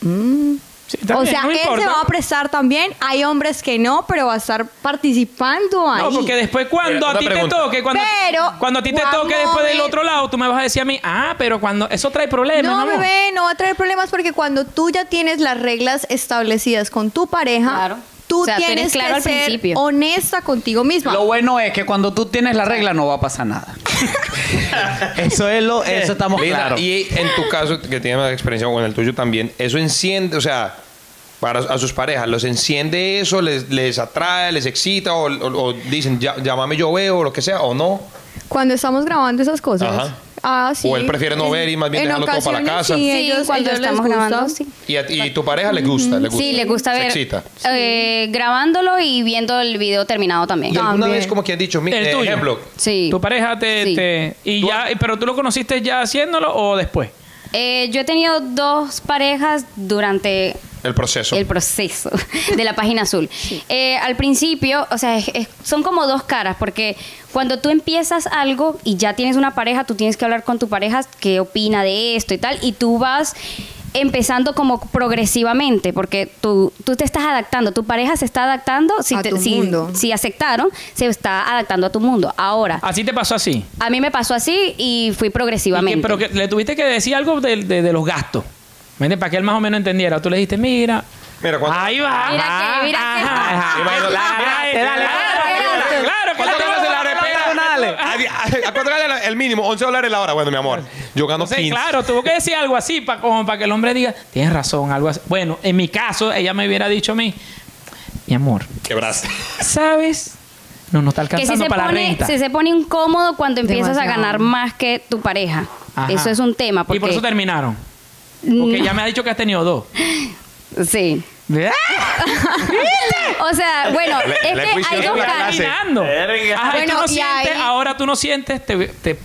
Mm. Sí, o sea, no él importa. se va a prestar también. Hay hombres que no, pero va a estar participando ahí. No, porque después cuando Mira, a una ti te toque, cuando, Pero, cuando a ti te toque a después del otro lado, tú me vas a decir a mí, ah, pero cuando eso trae problemas, No, bebé, no va a traer problemas porque cuando tú ya tienes las reglas establecidas con tu pareja, Claro. tú O sea, tienes claro que al ser principio. honesta contigo misma. Lo bueno es que cuando tú tienes la regla no va a pasar nada. eso es lo, eso estamos Linda, claros. Y en tu caso, que tienes más experiencia, o en el tuyo también, eso enciende, o sea, para a sus parejas, ¿los enciende eso? ¿Les, les atrae, les excita? ¿O, o- o dicen, "Ya- llámame, yo veo, o lo que sea, o no? Cuando estamos grabando esas cosas. Ajá. Ah, sí. O él prefiere no ver y más bien en dejarlo todo para la casa. Sí, Sí, ellos, cuando ellos estamos grabando, sí. ¿Y a, y tu pareja le gusta? ¿Le gusta? Sí, le gusta Se ver. excita. eh, grabándolo y viendo el video terminado también. ¿Y alguna También. vez como que han dicho, mi, El eh, tuyo. ejemplo, Sí. Tu pareja te, Sí. te- y Tú- ya, pero tú lo conociste ya haciéndolo o después. Eh, yo he tenido dos parejas durante el proceso? el proceso de la página azul. Eh, al principio, o sea, es- es- son como dos caras, porque cuando tú empiezas algo y ya tienes una pareja, tú tienes que hablar con tu pareja qué opina de esto y tal, y tú vas empezando como progresivamente, porque tú, tú te estás adaptando, tu pareja se está adaptando, si, A te- tu si- mundo. si aceptaron, se está adaptando a tu mundo. Ahora, Así te pasó así. a mí me pasó así y fui ¿Y progresivamente. que- pero que le tuviste que decir algo de, de- de los gastos. ¿Me? Para que él más o menos entendiera. Tú le dijiste, mira. Mira, ¿cuánto- Ahí va. Mira que- ajá, mira que- claro, dale, claro, dale. claro, ¿Cuánto claro. ganas en la arepera? ¿A, cuánto gana el mínimo? 11 dólares la hora. Bueno, mi amor, yo gano Entonces, 15. claro, tuvo que decir algo así para, como para que el hombre diga, tienes razón, algo así. Bueno, en mi caso, ella me hubiera dicho a mí, mi amor, Quebraste. ¿sabes? No nos está que si alcanzando se, para la pone, renta. si se pone incómodo cuando empiezas a ganar más que tu pareja. Ajá. Eso es un tema. Porque, Y por eso terminaron. Porque No. ella me ha dicho que has tenido dos. Sí. ¿Verdad? O sea, bueno, Le- es le que hay dos. Terminando. Ajá, Bueno, tú no y sientes, ahí- ahora tú no sientes, te, te,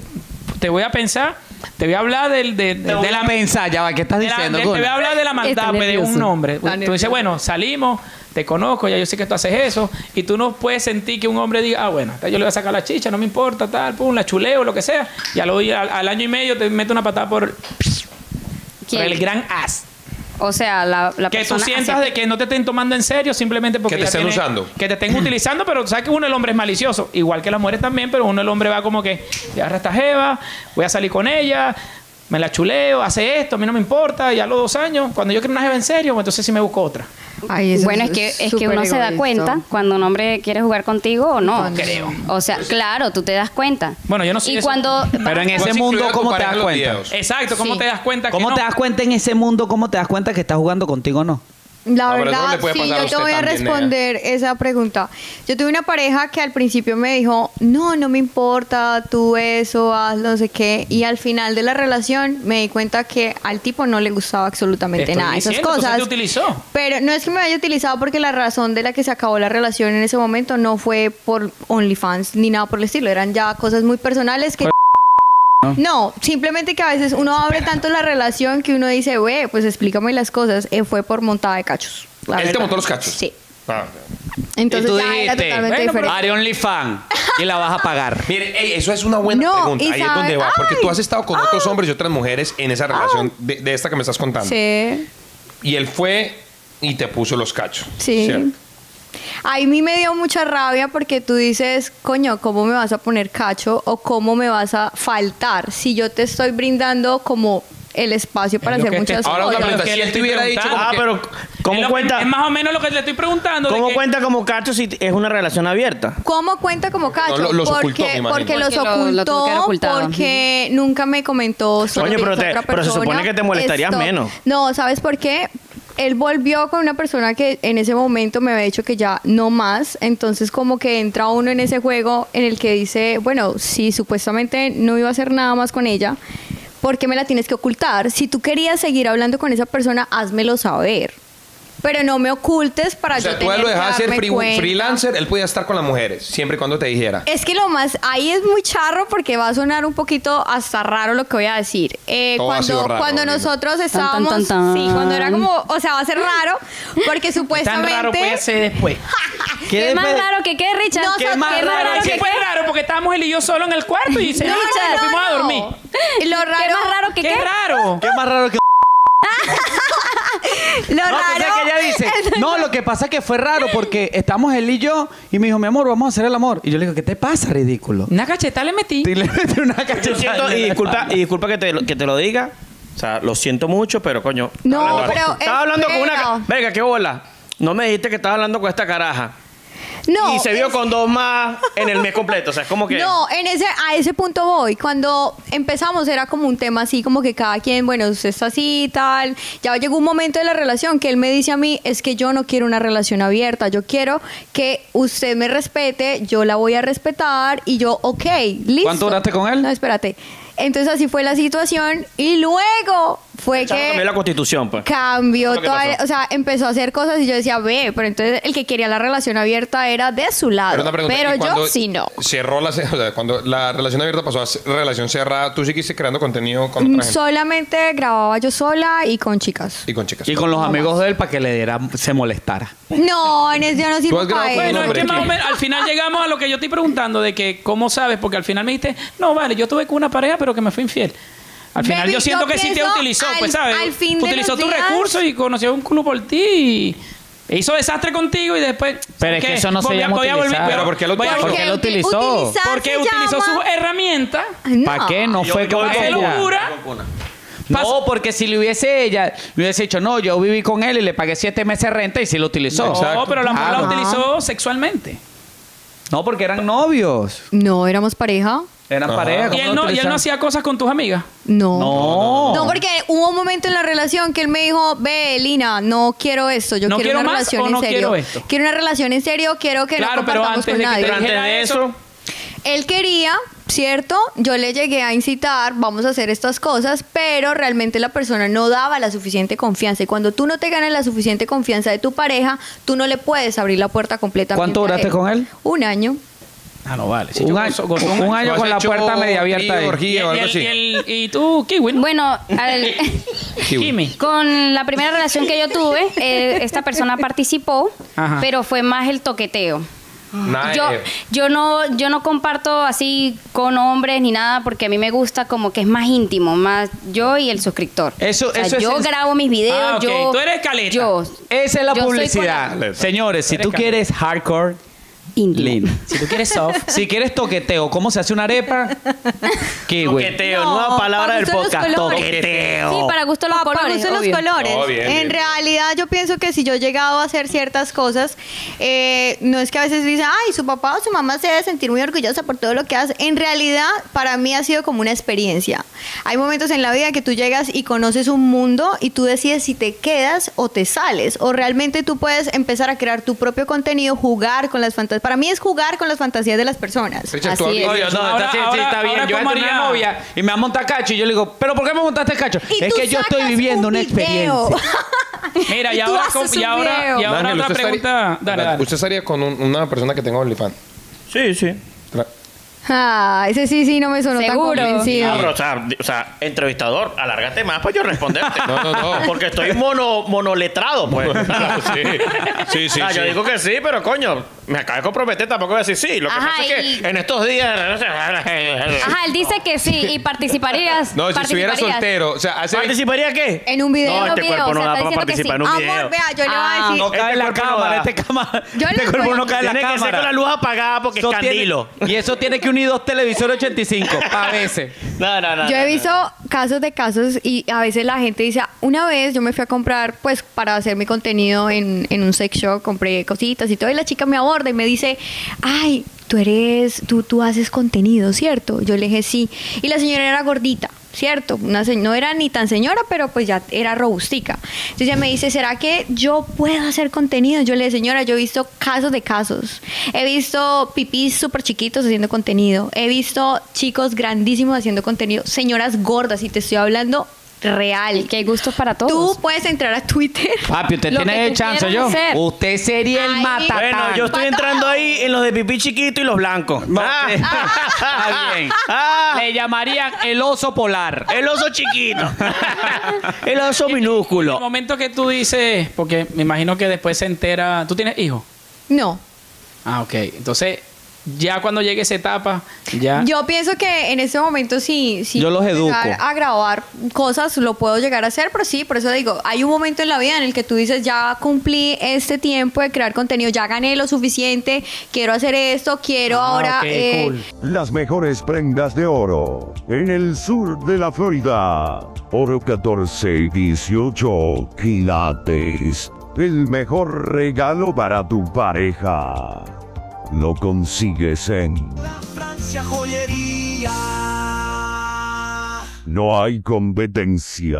te voy a pensar, te voy a hablar del, de, de, de la pensar, ya va, ¿qué estás la- diciendo? de- te voy a hablar de la pues, de un. Está Tú dices, bueno, salimos, te conozco, ya yo sé que tú haces eso, y tú no puedes sentir que un hombre diga, ah, bueno, yo le voy a sacar la chicha, no me importa, tal, pum, la chuleo, lo que sea, y al, al, al año y medio te mete una patada por, por ¿Quién? el gran as. O sea, la, la Que tú persona sientas de que no te estén tomando en serio simplemente porque Que te ya estén tiene- usando. Que te estén utilizando, pero sabes que uno el hombre es malicioso. Igual que las mujeres también, pero uno el hombre va como que, ya esta jeva, voy a salir con ella, me la chuleo, hace esto, a mí no me importa, y a los dos años, cuando yo quiero una jeva en serio, pues entonces sí me busco otra. Ay, Bueno, es que, es que uno se da cuenta cuando un hombre quiere jugar contigo o no. No creo. O sea, claro, tú te das cuenta. Bueno, yo no sé Y eso. cuando... Pero en ese mundo, ¿cómo te das cuenta? videos. Exacto, ¿cómo Sí. te das cuenta que ¿Cómo no? te das cuenta en ese mundo? ¿Cómo te das cuenta que está jugando contigo o no? La No, pero eso verdad, sí, yo te voy a también, responder esa pregunta. Yo tuve una pareja que al principio me dijo, no, no me importa, tú eso, haz no sé qué. Y al final de la relación me di cuenta que al tipo no le gustaba absolutamente estoy nada de esas diciendo, entonces cosas. te utilizó. Pero no es que me haya utilizado porque la razón de la que se acabó la relación en ese momento no fue por OnlyFans ni nada por el estilo. Eran ya cosas muy personales que... No, simplemente que a veces uno abre tanto la relación que uno dice, güey, pues explícame las cosas. Eh, fue por montada de cachos. la Él te verdad. montó los cachos. Sí. Ah. Entonces y tú ya era dijiste, totalmente bueno, diferente. haré OnlyFans y la vas a pagar. Mire, ey, eso es una buena No, pregunta. y Ahí es sabe- donde va. Porque tú has estado con otros hombres y otras mujeres en esa relación de, de esta que me estás contando. Sí, Y él fue y te puso los cachos. sí. ¿cierto? A mí me dio mucha rabia porque tú dices, coño, ¿cómo me vas a poner cacho o cómo me vas a faltar si yo te estoy brindando como el espacio para Es lo hacer te- muchas Ahora cosas? otra pregunta. que Si le él te estoy hubiera dicho preguntando. como Ah, que- pero Es ¿cómo lo que- cuenta, Es más o menos lo que le estoy preguntando. de ¿cómo que- cuenta como cacho si es una relación abierta? ¿Cómo cuenta como cacho? No, lo- los porque, ocultó, me imagino. porque los lo- lo ocultó, porque nunca me comentó sobre Oye, pero te- otra pero se persona. supone que te molestarías menos. No, ¿sabes por qué? Él volvió con una persona que en ese momento me había dicho que ya no más, entonces como que entra uno en ese juego en el que dice, bueno, si supuestamente no iba a hacer nada más con ella, ¿por qué me la tienes que ocultar? Si tú querías seguir hablando con esa persona, házmelo saber. Pero no me ocultes para O sea, yo tú tener lo que dejabas ser free- freelancer, él podía estar con las mujeres, siempre y cuando te dijera. Es que lo más, ahí es muy charro porque va a sonar un poquito hasta raro lo que voy a decir. Eh, Todo ha cuando sido raro, cuando nosotros tan, estábamos, tan, tan. sí, cuando era como, o sea, va a ser raro porque Tan supuestamente raro puede ser después. ¿Qué más raro que qué, Richard? No, ¿Qué, ¿qué más más raro raro Sí que fue qué? raro porque estábamos él y yo solo en el cuarto y se No, nos fuimos a no. dormir. Y Lo raro, ¿Qué más raro que Qué qué? raro. ¿Qué más raro que lo No, raro. que ella dice, no, lo que pasa es que fue raro porque estamos él y yo y me dijo, mi amor, vamos a hacer el amor. Y yo le digo, ¿qué te pasa, ridículo? Una cacheta le metí. Y le metí una cachetada y disculpa, y disculpa que te, lo- que te lo diga. O sea, lo siento mucho, pero coño. No, estaba hablando- pero Estaba hablando con una. Verga, qué bola. No me dijiste que estabas hablando con esta caraja. No, y se vio es- con dos más en el mes completo. O sea, es como que. No, en ese, a ese punto voy. Cuando empezamos era como un tema así, como que cada quien, bueno, usted está así y tal. Ya llegó un momento de la relación que él me dice a mí, es que yo no quiero una relación abierta, yo quiero que usted me respete, yo la voy a respetar y yo, ok, listo. ¿Cuánto duraste con él? No, espérate. Entonces así fue la situación y luego fue que también la constitución, pues. cambió toda, o sea, empezó a hacer cosas y yo decía, ve, pero entonces el que quería la relación abierta era de su lado. Pero una pregunta, pero ¿y cuando yo sí no. Cerró la, o sea, cuando la relación abierta pasó a ser relación cerrada, tú seguiste creando contenido con otra gente Solamente grababa yo sola y con chicas. y con chicas. Y con los amigos de él para que le diera, se molestara. No, en ese yo no sirvo para con Bueno, eso. es que más o menos, al final llegamos a lo que yo estoy preguntando de que cómo sabes, porque al final me dijiste, no, vale, yo tuve con una pareja, pero que me fue infiel. Al final Baby, yo siento yo que sí te utilizó, al- pues, ¿sabes? al fin de utilizó tus recursos y conoció un club por ti y hizo desastre contigo y después... Pero es que eso no se llama voy a volver-. Pero ¿por qué lo utilizó? ¿Por qué lo Porque utilizó? Porque llama- sus herramientas No. ¿Para qué? No Yo- fue yo una. locura. No, porque si le hubiese ella, le hubiese dicho, no, yo viví con él y le pagué siete meses de renta y sí lo utilizó. No, pero la mujer la utilizó sexualmente. No, porque eran novios. No, éramos pareja. Eran Ajá. pareja. Y ¿cómo él, no, y él no hacía cosas con tus amigas. No. No. No, porque hubo un momento en la relación que él me dijo, ve, Lina, no quiero esto, yo ¿No quiero, quiero una más relación o en no serio. quiero esto? Quiero una relación en serio, quiero que Claro, no pero antes con de que nadie. Pero antes de eso, Él quería, ¿cierto? Yo le llegué a incitar, vamos a hacer estas cosas, pero realmente la persona no daba la suficiente confianza. Y cuando tú no te ganas la suficiente confianza de tu pareja, tú no le puedes abrir la puerta completamente. ¿Cuánto duraste con él? Un año. Ah, no, vale. un, año, un año ¿Tú has con la puerta media abierta. Y, orgía o algo así? y el- y tú, Kiwi, ¿no? Bueno, al- Kiwi. Con la primera relación que yo tuve, eh, esta persona participó, Ajá. pero fue más el toqueteo. Nada Yo, de- yo no yo no comparto así con hombres ni nada porque a mí me gusta como que es más íntimo, más yo y el suscriptor. Eso- O sea, eso es yo grabo mis videos, Ah, yo Tú eres caleta. Yo Esa es la publicidad. la- Señores, si tú caleta. quieres hardcore, íntimo. Si tú quieres soft, Si quieres toqueteo, ¿cómo se hace una arepa? Kiwi. Toqueteo, No, nueva palabra para del gusto los podcast. colores. Toqueteo. Sí, para gusto los Ah, para colores. gusto los obvio. colores. Oh, bien, en bien. realidad yo pienso que si yo he llegado a hacer ciertas cosas, eh, no es que a veces dicen, ay, su papá o su mamá se debe sentir muy orgullosa por todo lo que hace. En realidad, para mí ha sido como una experiencia. Hay momentos en la vida que tú llegas y conoces un mundo y tú decides si te quedas o te sales. O realmente tú puedes empezar a crear tu propio contenido, jugar con las fantasías. Para mí es jugar con las fantasías de las personas. Richard, tú Así has- es. Oye, no, Ahora- está, sí, sí, ahora- está bien. ahora Yo cómo entro una novia y me va a montar cacho y yo le digo, ¿pero por qué me montaste cacho? Y es tú que yo estoy sacas viviendo un una video. experiencia. Mira, y Y tú ahora, haces y un ahora, video. y ahora Ángel, otra usted pregunta. estaría- Dale, dale. ¿Usted estaría con un- una persona que tenga OnlyFans? Sí, sí. Tra- Ah, ese sí, sí, no me sonó Seguro. tan convencido. Ah, pero, o, sea, o sea, entrevistador, alárgate más para yo responderte. No, no, no. Porque estoy mono, monoletrado, pues. sí, sí, sí. Ah, Yo digo que sí, pero coño, me acabo de comprometer, tampoco voy a decir sí. Lo que Ajá, pasa es que en estos días. Ajá, él dice que sí y participarías. No, si estuviera soltero, o sea, hace... ¿Participaría qué? En un video. No, En un este video, cuerpo o no sea, da para participar en un video. Amor, vea, yo le voy a Ah, decir. No cae en Este la cámara, este cámara. Yo este cuerpo no cae en la Tiene que ser cámara. con la luz apagada porque es candilo. y eso tiene que unir dos televisores 85 a veces. No, no, no. Yo he no. visto casos de casos y a veces la gente dice, una vez yo me fui a comprar, pues para hacer mi contenido en, en un sex shop, compré cositas y todo, y la chica me aborda y me dice, ay, tú eres, tú, tú haces contenido, ¿cierto? Yo le dije, sí. Y la señora era gordita. ¿Cierto? Una no era ni tan señora, pero pues ya era robustica. Entonces ella me dice, ¿será que yo puedo hacer contenido? Yo le dije, señora, yo he visto casos de casos. He visto pipís súper chiquitos haciendo contenido. He visto chicos grandísimos haciendo contenido. Señoras gordas, y te estoy hablando real. Que hay gustos para todos. Tú puedes entrar a Twitter. Papi, usted Lo tiene que el tú chance quieras yo. hacer. Usted sería el Ay, matatán. Bueno, yo estoy entrando ahí en los de pipí chiquito y los blancos. Ah. Está bien. Ah. Le llamarían el oso polar. El oso chiquito. el oso El minúsculo. momento que tú dices, porque me imagino que después se entera. ¿Tú tienes hijos? No. Ah, ok. Entonces, ya cuando llegue esa etapa, ya. Yo pienso que en este momento sí, sí Yo los educo. llegar a grabar cosas, lo puedo llegar a hacer, pero sí, por eso digo, hay un momento en la vida en el que tú dices, ya cumplí este tiempo de crear contenido, ya gané lo suficiente, quiero hacer esto, quiero Ah, ahora... ok, eh, cool. Las mejores prendas de oro en el sur de la Florida. Oro 14 y 18 quilates. El mejor regalo para tu pareja. Lo consigues en No hay competencia.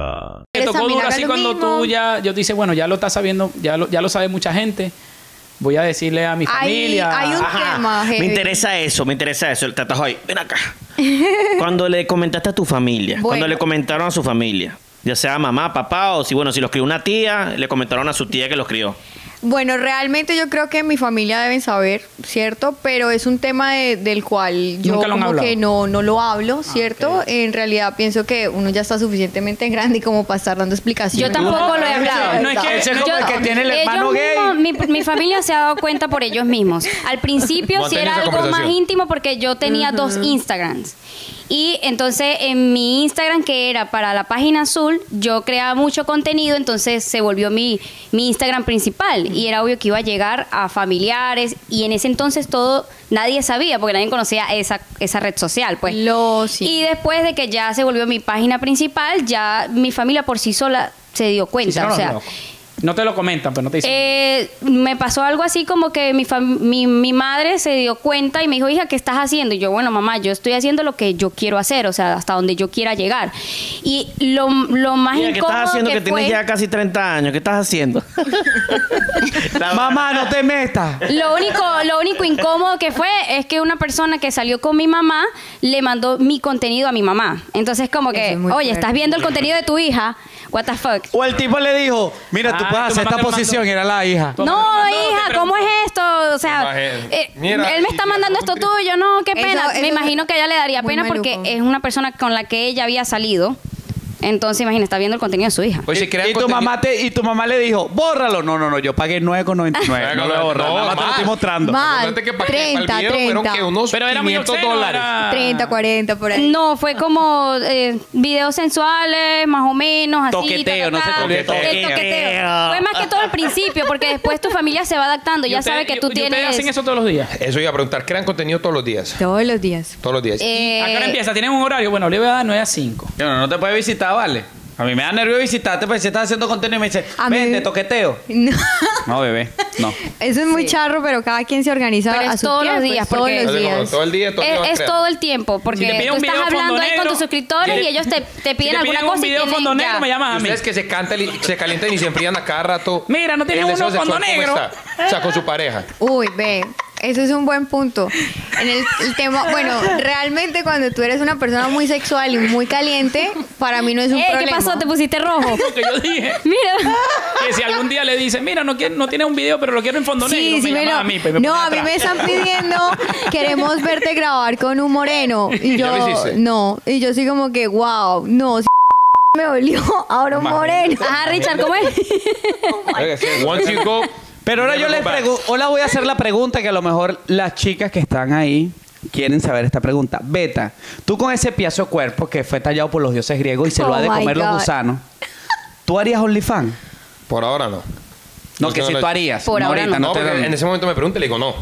Me tocó duro así cuando mismo. tú ya, yo dice, bueno, ya lo estás sabiendo, ya lo, ya lo sabe mucha gente. Voy a decirle a mi Hay- familia. hay un Ajá. tema, Me heavy. interesa eso, me interesa eso. El tatajo ahí. Ven acá. Cuando le comentaste a tu familia, Bueno. cuando le comentaron a su familia, ya sea mamá, papá, o si, bueno, si los crió una tía, le comentaron a su tía que los crió. Bueno, realmente yo creo que mi familia deben saber, ¿cierto? Pero es un tema de- del cual yo Nunca lo han como que no, no lo hablo, ¿cierto? En realidad pienso que uno ya está suficientemente grande como para estar dando explicaciones. Yo tampoco lo he hablado. No es que- Ese es como el que tiene el hermano gay. mi, mi familia se ha dado cuenta por ellos mismos. Al principio sí era algo más íntimo porque yo tenía dos Instagrams. Y entonces en mi Instagram, que era para la página azul, yo creaba mucho contenido, entonces se volvió mi, mi Instagram principal. Y era obvio que iba a llegar a familiares. Y en ese entonces todo, nadie sabía, porque nadie conocía esa, esa red social. Pues. Lo sí. Y después de que ya se volvió mi página principal, ya mi familia por sí sola se dio cuenta. sí, o no, sea, no. No te lo comentan, pero no te dicen. eh, me pasó algo así como que mi, mi, mi madre se dio cuenta y me dijo, hija, ¿qué estás haciendo? Y yo, bueno, mamá, yo estoy haciendo lo que yo quiero hacer, o sea, hasta donde yo quiera llegar. Y lo, lo más Mira, ¿qué incómodo estás haciendo que, que fue... tienes ya casi 30 años? ¿Qué estás haciendo? Mamá, no te metas. Lo único, lo único incómodo que fue es que una persona que salió con mi mamá le mandó mi contenido a mi mamá. Entonces como que, es oye, fuerte. estás viendo el contenido de tu hija, what the fuck. O el tipo le dijo, mira, tú Ah, mamá esta posición. era la hija. No, hija, ¿cómo es esto? O sea, eh, Mira, él me está mandando esto tuyo, no, qué pena. eso me imagino que a ella le daría pena porque es una persona con la que ella había salido. Entonces, imagina, está viendo el contenido de su hija. Pues si y, crean y tu contenido- mamá te, y tu mamá le dijo, bórralo. No, no, no, yo pagué 9,99. no lo voy a borrar. No, nada más te lo más. estoy mostrando. Más. Acuérdate que para, que- para 30, el video fueron 30. que unos Pero era muy 500 obsceno, dólares. era- 30, 40, por ahí. No, fue como eh, videos sensuales, más o menos, así. Toqueteo, no se ta. toqueteo. Fue más que todo al principio, porque después tu familia se va adaptando. Ya sabe que tú y ustedes tienes... hacen eso todos los días. Eso iba a preguntar, crean contenido todos los días. Todos los días. Todos los días. Eh, ¿A qué hora empieza? ¿Tienen un horario? Bueno, le voy a dar 9 a 5. Yo no, no te puedes visitar, vale. A mí me da nervio visitarte porque si estás haciendo contenido y me dice, A mí- ven, te toqueteo. No. No, bebé, no. Eso es muy charro, pero cada quien se organiza Pero a es su todos los tiempo, días, todos porque- los Entonces, como días. todo el día, todo el día Es, vas es creando. todo el tiempo, porque Si te piden tú un estás video hablando ahí con negro, tus suscriptores y ellos te, te piden alguna piden un cosa y video tienen fondo negro, ya. me llamas a mí. ustedes que se, cantali- se calientan y se enfrían a cada rato. Mira, no tienen el deseo uno fondo sexual, ¿cómo negro. está? O sea, con su pareja. Uy, ve, eso es un buen punto. En el, el tema, bueno, realmente cuando tú eres una persona muy sexual y muy caliente, para mí no es un Ey, ¿Qué problema. pasó? ¿Te pusiste rojo? Lo que yo dije. Mira. Que si algún día le dicen, mira, no, no tiene un video, pero lo quiero en fondo Sí, negro, sí, me me llamas lo- a mí. pues, me no, a mí me están pidiendo, queremos verte grabar con un moreno. Y ¿Ya yo, no. Y yo soy como que, wow, no, si me olió, ahora un moreno. Ajá, Richard, ¿cómo es? Once you go. Pero ahora yo les pregunto, ahora voy a hacer la pregunta que a lo mejor las chicas que están ahí quieren saber esta pregunta. Beta, tú con ese piazo de cuerpo que fue tallado por los dioses griegos y se lo Oh ha de my comer los God. gusanos, ¿tú harías OnlyFans? Por ahora no. No, que si tú harías. Por ahora ahorita, No, te porque dan- en ese momento me pregunta y le digo no.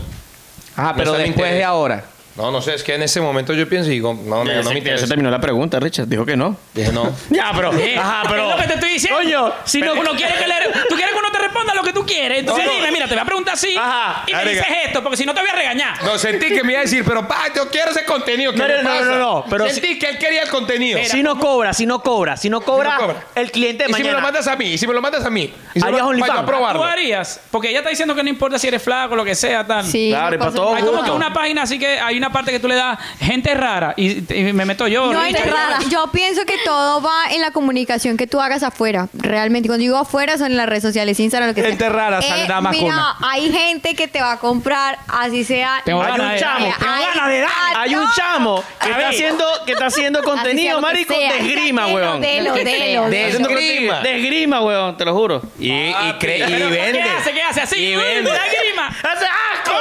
Ajá, no pero está mi después de interés. ahora. No, no sé, es que en ese momento yo pienso y digo, no, no, no me Ya se interesa. terminó la pregunta, Richard. Dijo que no. Dije no. Ya, pero. Ajá, pero. Es lo que te estoy diciendo. Coño, si Pero no. uno quiere que le, tú quieres que uno te responda lo que tú quieres. Entonces No, no. dime, mira, te voy a preguntar así Ajá. y me dices esto, porque si no te voy a regañar. No, sentí que me iba a decir, pero pa, yo quiero ese contenido. ¿Qué No, le no, no, pasa? no, no, pero sentí que él quería el contenido. Si no cobra, si no cobra, si no cobra, Si no cobra. el cliente de y si me lo mañana. mandas a mí, y si me lo mandas a mí. Y si Harías me lo- OnlyFans. para yo ¿Tú probarlo. harías? Porque ella está diciendo que no importa si eres flaco, lo que sea, tal. Sí, Claro, me y para pasa- todo Hay como que gusto. una página así que hay una parte que tú le das gente rara y, y me meto yo. No rara. Yo pienso que todo va en la comunicación que tú hagas afuera. Realmente, cuando digo afuera, son en las redes sociales, Instagram, lo que sea. Gente rara, sale nada más Mira, hay gente que te va a comprar, así sea. Tengo Hay un chamo, tengo ganas de dar. ay, Hay un chamo que está haciendo, que está haciendo sea contenido, marico, sea. de esgrima, weón. Lo sea. Esgrima. De esgrima, weón, te lo juro. Y, vende. ¿Qué hace? ¿Qué hace? Así. Y Uy, vende. me da grima. ¡Hace asco!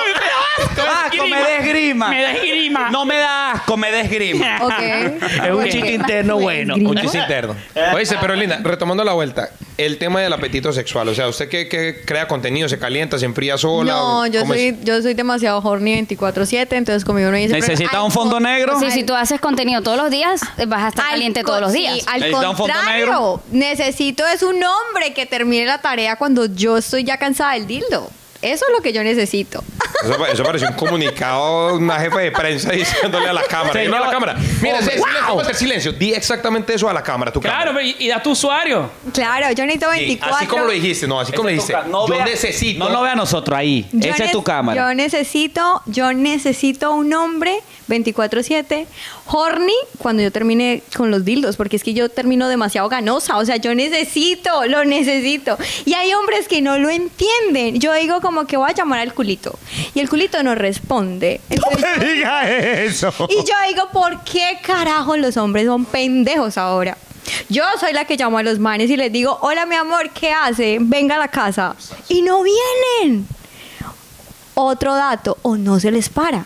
Asco. Me da esgrima. Me da esgrima. No me da asco, me da esgrima. Es un chiste interno bueno. Un chiste interno. Oye, pero Linda, retomando la vuelta, el tema del apetito sexual. O sea, ¿usted que, que crea contenido, se calienta, se enfría sola? No, yo ¿Cómo soy, es? yo soy demasiado horny 24-7, entonces conmigo no ese ¿Necesita un fondo Al- negro? Sí, si tú haces contenido todos los días, vas a estar al caliente todos los sí, días. al ¿Necesita un fondo contrario, negro? necesito es un hombre que termine la tarea cuando yo estoy ya cansada del dildo. Eso es lo que yo necesito. Eso, eso parece un comunicado, una jefa de prensa diciéndole a la cámara. Señor. no a la cámara. Mira, ese silencio, vamos a hacer silencio. Di exactamente eso a la cámara, tu Claro, cámara. pero y, y da tu usuario. Claro, yo necesito Sí, 24. así como lo dijiste, no, así como lo dijiste. No yo vea- necesito. No lo vea a nosotros ahí. Yo Esa es tu cámara. Yo necesito, yo necesito un hombre 24/7 horny cuando yo termine con los dildos, porque es que yo termino demasiado ganosa, o sea, yo necesito, lo necesito. Y hay hombres que no lo entienden. Yo digo como que voy a llamar al culito y el culito no responde. Entonces, diga eso. y yo digo, ¿por qué carajo los hombres son pendejos ahora? Yo soy la que llamo a los manes y les digo, hola mi amor, ¿qué hace? Venga a la casa. Y no vienen. Otro dato, o no se les para.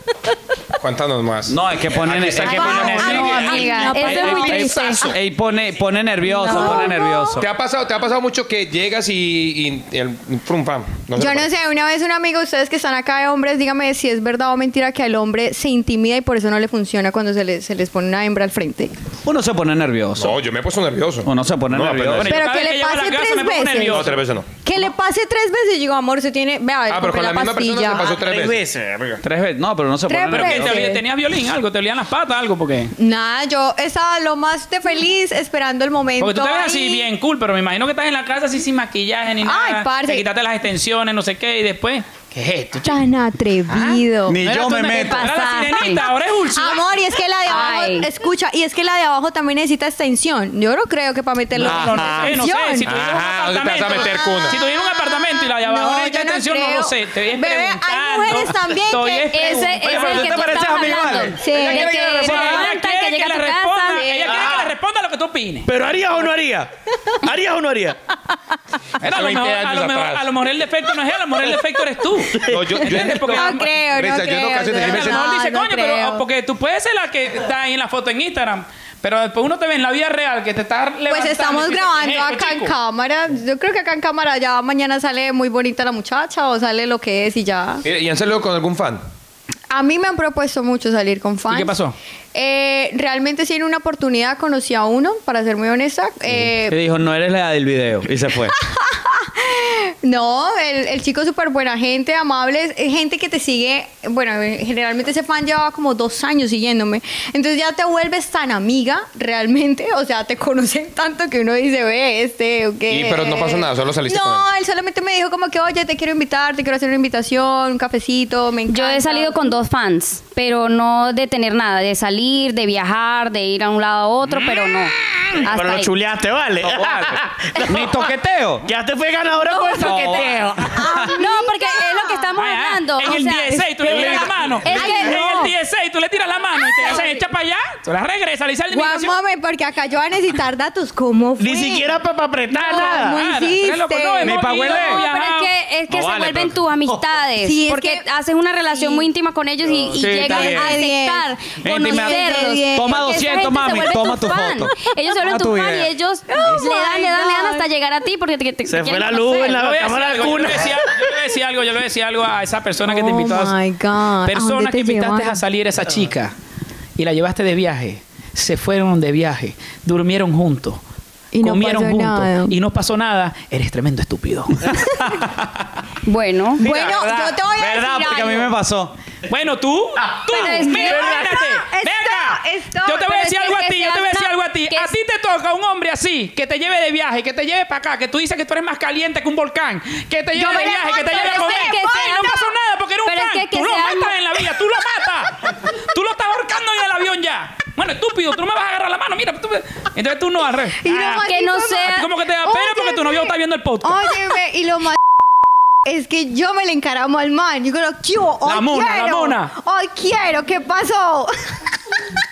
Cuéntanos más. No, es que ponen, es que ay, nervioso. No, amiga, eso es muy triste. Ey, pone, pone nervioso, No, pone no. nervioso. ¿Te ha pasado, te ha pasado mucho que llegas y, y- y el frum fam? Yo no sé, una vez un amigo, ustedes que están acá de hombres, dígame si es verdad o mentira que al hombre se intimida y por eso no le funciona cuando se, le- se les pone una hembra al frente. Uno se pone nervioso. No, yo me he puesto nervioso. Uno se pone No, nervioso. apenas. Pero cada que vez le llego a la pase casa tres me pongo veces. nervioso. No, tres veces no. Que le pase tres veces y digo, amor, se tiene. Vea, Ah, pero compré con la misma persona pastilla. se pasó tres Tres veces. veces, amiga. Tres veces. No, pero no se Tres pone ¿Pero veces. ¿Te olía- ¿Tenías violín? ¿Algo? ¿Te olían las patas? ¿Algo? Porque... Nada, yo estaba lo más de feliz esperando el momento. Porque tú te ves así bien cool, pero me imagino que estás en la casa así sin maquillaje ni Ay, nada. parce. Te quitaste las extensiones, no sé qué, y después... ¿Qué es esto? Tan atrevido. Ni yo me meto. Ahora, ahora es Úrsula. Amor, y es que la de abajo, escucha, y es que la de abajo también necesita extensión. Yo no creo que para meterlo no, no, en no, sé, no sé, si tuvieras un apartamento. Si tuvieras un apartamento y la de abajo no, necesita extensión, no, lo sé. Bebé, hay mujeres también que ese, es el que tú estás hablando. Sí, ella que le responda. Ella responda lo que tú opines. Pero harías o no harías. ¿Harías o no harías? A, lo mejor, el defecto no es él, a lo mejor el defecto eres tú. No, yo, yo no porque, creo, no creo. Yo en no, dice, coño, pero porque tú puedes ser la que está ahí en la foto en Instagram. Pero después uno te ve en la vida real que te está. Pues estamos grabando eh, acá en cámara. Yo creo que acá en cámara ya mañana sale muy bonita la muchacha o sale lo que es y ya. ¿Y han salido con algún fan? A mí me han propuesto mucho salir con fans. ¿Y qué pasó? Eh, realmente sí en una oportunidad conocí a uno, para ser muy honesta. Eh, Te dijo, no eres la del video y se fue. No, el, el chico súper buena gente, amable, eh, gente que te sigue. Bueno, eh, generalmente ese fan llevaba como dos años siguiéndome. Entonces ya te vuelves tan amiga, realmente. O sea, te conocen tanto que uno dice, ve, este, o qué. Y, pero no pasó nada, solo saliste. No, con él. él solamente me dijo como que, oye, te quiero invitar, te quiero hacer una invitación, un cafecito, me encanta. Yo he salido con dos fans, pero no de tener nada, de salir, de viajar, de ir a un lado a otro, pero no. Hasta pero lo chuleaste, vale. No, Ni toqueteo. Ya te fue ganadora con el toqueteo. No, porque es lo que estamos ah, hablando. En el 16 tú le tiras la mano. Es en el 16 tú le tiras la mano y te haces echa para allá, tú la regresas, le sale One moment, porque acá yo voy a necesitar datos. ¿Cómo fue? Ni siquiera para apretar nada. No ah, hiciste. Me pagó el es que, es que se vuelven tus amistades. Sí, porque haces una relación muy íntima con ellos y, y sí, llegan a aceptar, conocerlos. Toma 200, mami, toma tu, foto. Ellos se vuelven ah, tu, tu fan y ellos oh le dan, le dan, le dan hasta llegar a ti porque te, te Se fue la luz en la cámara Yo le decía algo, yo le decía algo a esa persona que te oh invitó. a que invitaste a salir, esa chica, y la llevaste de viaje. Se fueron de viaje, durmieron juntos y comieron no juntos nada. y no pasó nada, eres tremendo estúpido. bueno, Mira, bueno, ¿verdad? Ah, yo te voy a ¿verdad? Decir Porque algo. a mí me pasó. Bueno, tú, tú, pero es yo te voy a decir algo a ti, yo te voy a decir algo a ti. A ti te toca un hombre así, que te lleve de viaje, que te lleve para acá, que tú dices que tú eres más caliente que un volcán, que te lleve de viaje, que te lleve a comer. Que Ay, no pasó nada porque era un fan. tú lo matas en la vida, tú lo matas. tú lo estás ahorcando en el avión ya. Mano, estúpido, tú no me vas a agarrar la mano, mira. Tú me... Entonces tú no arres. Y lo ah, más que no sea. Como que te da pena porque tu novio está viendo el podcast. Óyeme, y lo más. Es que yo me le encaramo al man. Yo creo, ¿qué? Hoy la mona, quiero, la mona. Hoy quiero, ¿qué pasó?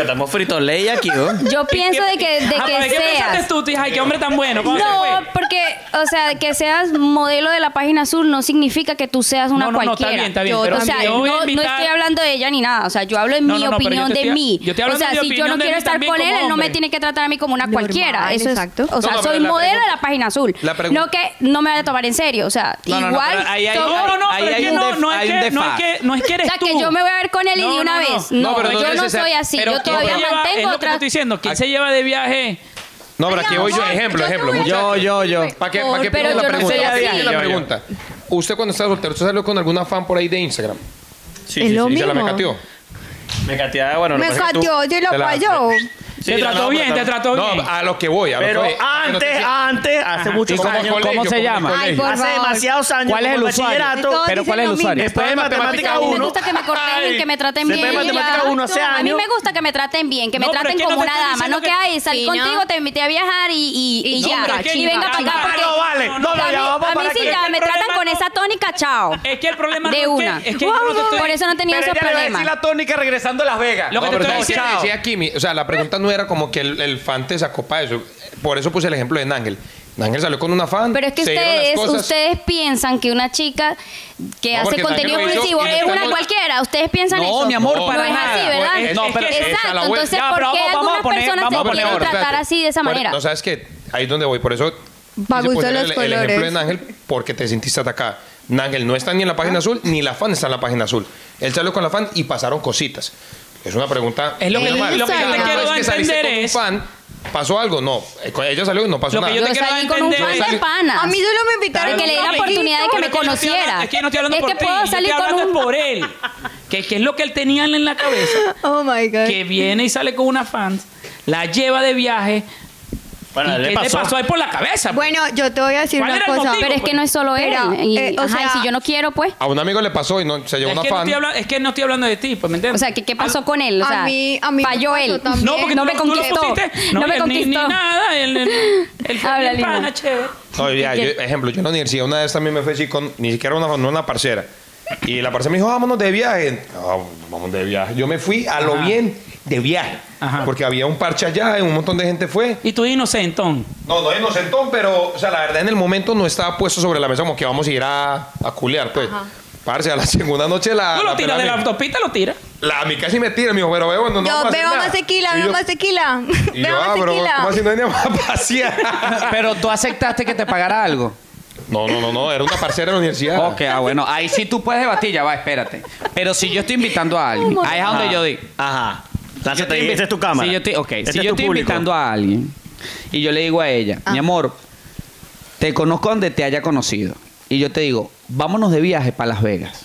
Estamos fritos ley aquí. Yo pienso de que, de que seas. qué hombre tan bueno. No, porque, o sea, que seas modelo de la página azul no significa que tú seas una no, cualquiera. No, no. Yo, o sea, no, estoy hablando de ella ni nada. O sea, yo hablo en mi opinión de mí. O sea, si yo no quiero estar con él, él no me tiene que tratar a mí como una cualquiera. Eso es, exacto. O sea, soy modelo de la página azul. No que no me vaya a tomar en serio. O sea, igual. No, no, no, es que no es que no es que eres. O sea, que yo me voy a ver con él y de una vez. No, yo no soy así pero yo todavía mantengo es lo que te estoy diciendo, ¿quién ah. se lleva de viaje? No, pero aquí voy yo, ejemplo, ejemplo. Yo, yo, yo. ¿Para que, para que pero la pregunta? la pregunta. ¿Usted cuando estaba soltero, usted salió con alguna fan por ahí de Instagram? Sí, sí, sí. ¿Y se la mecateó? Me cateaba, bueno. Me cateó, yo lo payó. Te trató no, bien, te trató bien. no, a los que voy. A pero que voy. antes, pero antes, hace ah, muchos años. Colegio, ¿Cómo se llama? Ay, por hace demasiados años. ¿Cuál es el usuario? Pero ¿cuál es el usuario? Después de matemática 1. Me gusta que me corten que me traten bien. Después de matemática 1 hace años. A mí me gusta que me traten bien, que me traten como una dama. No que hay, salí contigo, te invité a viajar y ya. Y venga para acá porque... No vale. No, a mí sí ya me tratan con esa tónica, chao. Es que el problema de una. Es que Por eso no he tenido esos problemas. la tónica regresando a Las Vegas. Lo que te estoy diciendo, o sea, la pregunta no como que el, el fan te sacó para eso. Por eso puse el ejemplo de Nángel. Ángel salió con una fan. Pero es que ustedes, ustedes piensan que una chica que hace contenido exclusivo es una cualquiera. Ustedes piensan no, eso. No, mi amor, para no nada. Es así, ¿verdad? Es, no, exacto. Entonces, ya, personas te quieren tratar así de esa manera? No sabes que ahí es donde voy. Por eso Pagó los el, ejemplo de Ángel porque te sentiste atacada. Nángel no está ni en la página ah. azul, ni la fan está en la página azul. Él salió con la fan y pasaron cositas. Es una pregunta. Es lo que. Lo que yo te quiero es que entender con es. Un fan, ¿Pasó algo? No. Ella salió y no pasó lo nada. Yo te quiero salí con un A mí solo me invitaron. Porque le di la oportunidad de que me conociera. Es que no estoy hablando es por que puedo. Salir con un... por él. Que, que, es lo que él tenía en la cabeza. Oh my God. Que viene y sale con una fan, la lleva de viaje, le pasó? te ahí por la cabeza? Bueno, yo te voy a decir una cosa. Pero es que pues? no es solo él. Y, eh, o sea- si yo no quiero, pues. A un amigo le pasó y no, se llevó Es una que, no es que no estoy hablando de ti, pues, ¿me entiendes? O sea, ¿qué, qué pasó con él? A mí- a mí falló él. No, porque no me conquistó. No, me conquistó. Ni, nada. Él, él, él fue pana, chévere. Ya, ejemplo, yo en la universidad una vez también me fui así con, ni siquiera una, no una parcera. Y la parcera me dijo, vámonos de viaje. Ah, vamos de viaje. Yo me fui a lo Ajá. bien de viaje. Ajá. Porque había un parche allá y un montón de gente fue. Y tú inocentón. No, no inocentón, pero, o sea, la verdad en el momento no estaba puesto sobre la mesa como que vamos a ir a, a culiar, pues. Parce, a la segunda noche la. Tú la lo tiras de la autopista, lo tiras. La, a mí casi me tira, me dijo, pero veo, no, no Yo nada. más tequila, yo- más tequila. Yo, ah, más pero tequila. ¿cómo así no venía a pasear? Pero tú aceptaste que te pagara algo. No, no, no, no, era una parcera de la universidad. Ok, ah, bueno, ahí sí tú puedes debatir, ya va, espérate. Pero si yo estoy invitando a alguien, ahí es a donde yo digo. Ajá. Yo Lánzate ahí, esa es tu cámara. Si yo estoy, ok, Este si es yo estoy público. invitando a alguien y yo le digo a ella, mi amor, te conozco donde te haya conocido. Y yo te digo, vámonos de viaje para Las Vegas.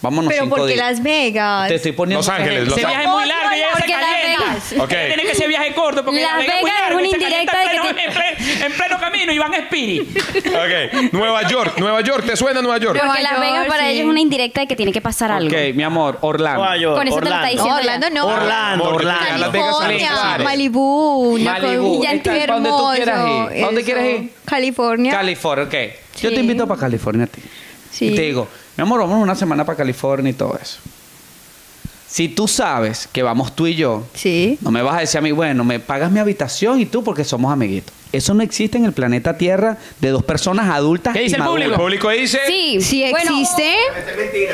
Vámonos Pero cinco porque días. Las Vegas. Te estoy poniendo Los Ángeles. Los Ese viaje es muy largo y ella se porque Las calienta. Vegas. Ok. Tiene que ser viaje corto porque Las Vegas es muy Vegas es largo y una indirecta de que pleno, en, pleno, en pleno camino y van a Spirit. Ok, Nueva York, Nueva York, ¿te suena Nueva York? Porque Las York, Vegas para sí. ellos es una indirecta de que tiene que pasar algo. Ok, mi amor, Orlando. Nueva York, Con eso te lo está Orlando. No, diciendo Orlando no. Orlando, Porque Orlando. a Las Vegas salen California. Malibú, una Malibú, cosa- está donde tú hermoso, quieras ir. ¿A dónde eso. quieres ir? California. California, ok. Yo Sí. te invito para California a ti. Sí. Y te digo, mi amor, vamos una semana para California y todo eso. Si tú sabes que vamos tú y yo, Sí. no me vas a decir a mí, bueno, me pagas mi habitación y tú porque somos amiguitos. Eso no existe en el planeta Tierra de dos personas adultas. ¿Qué dice y el maduras. El público dice. Sí. Sí Bueno, existe.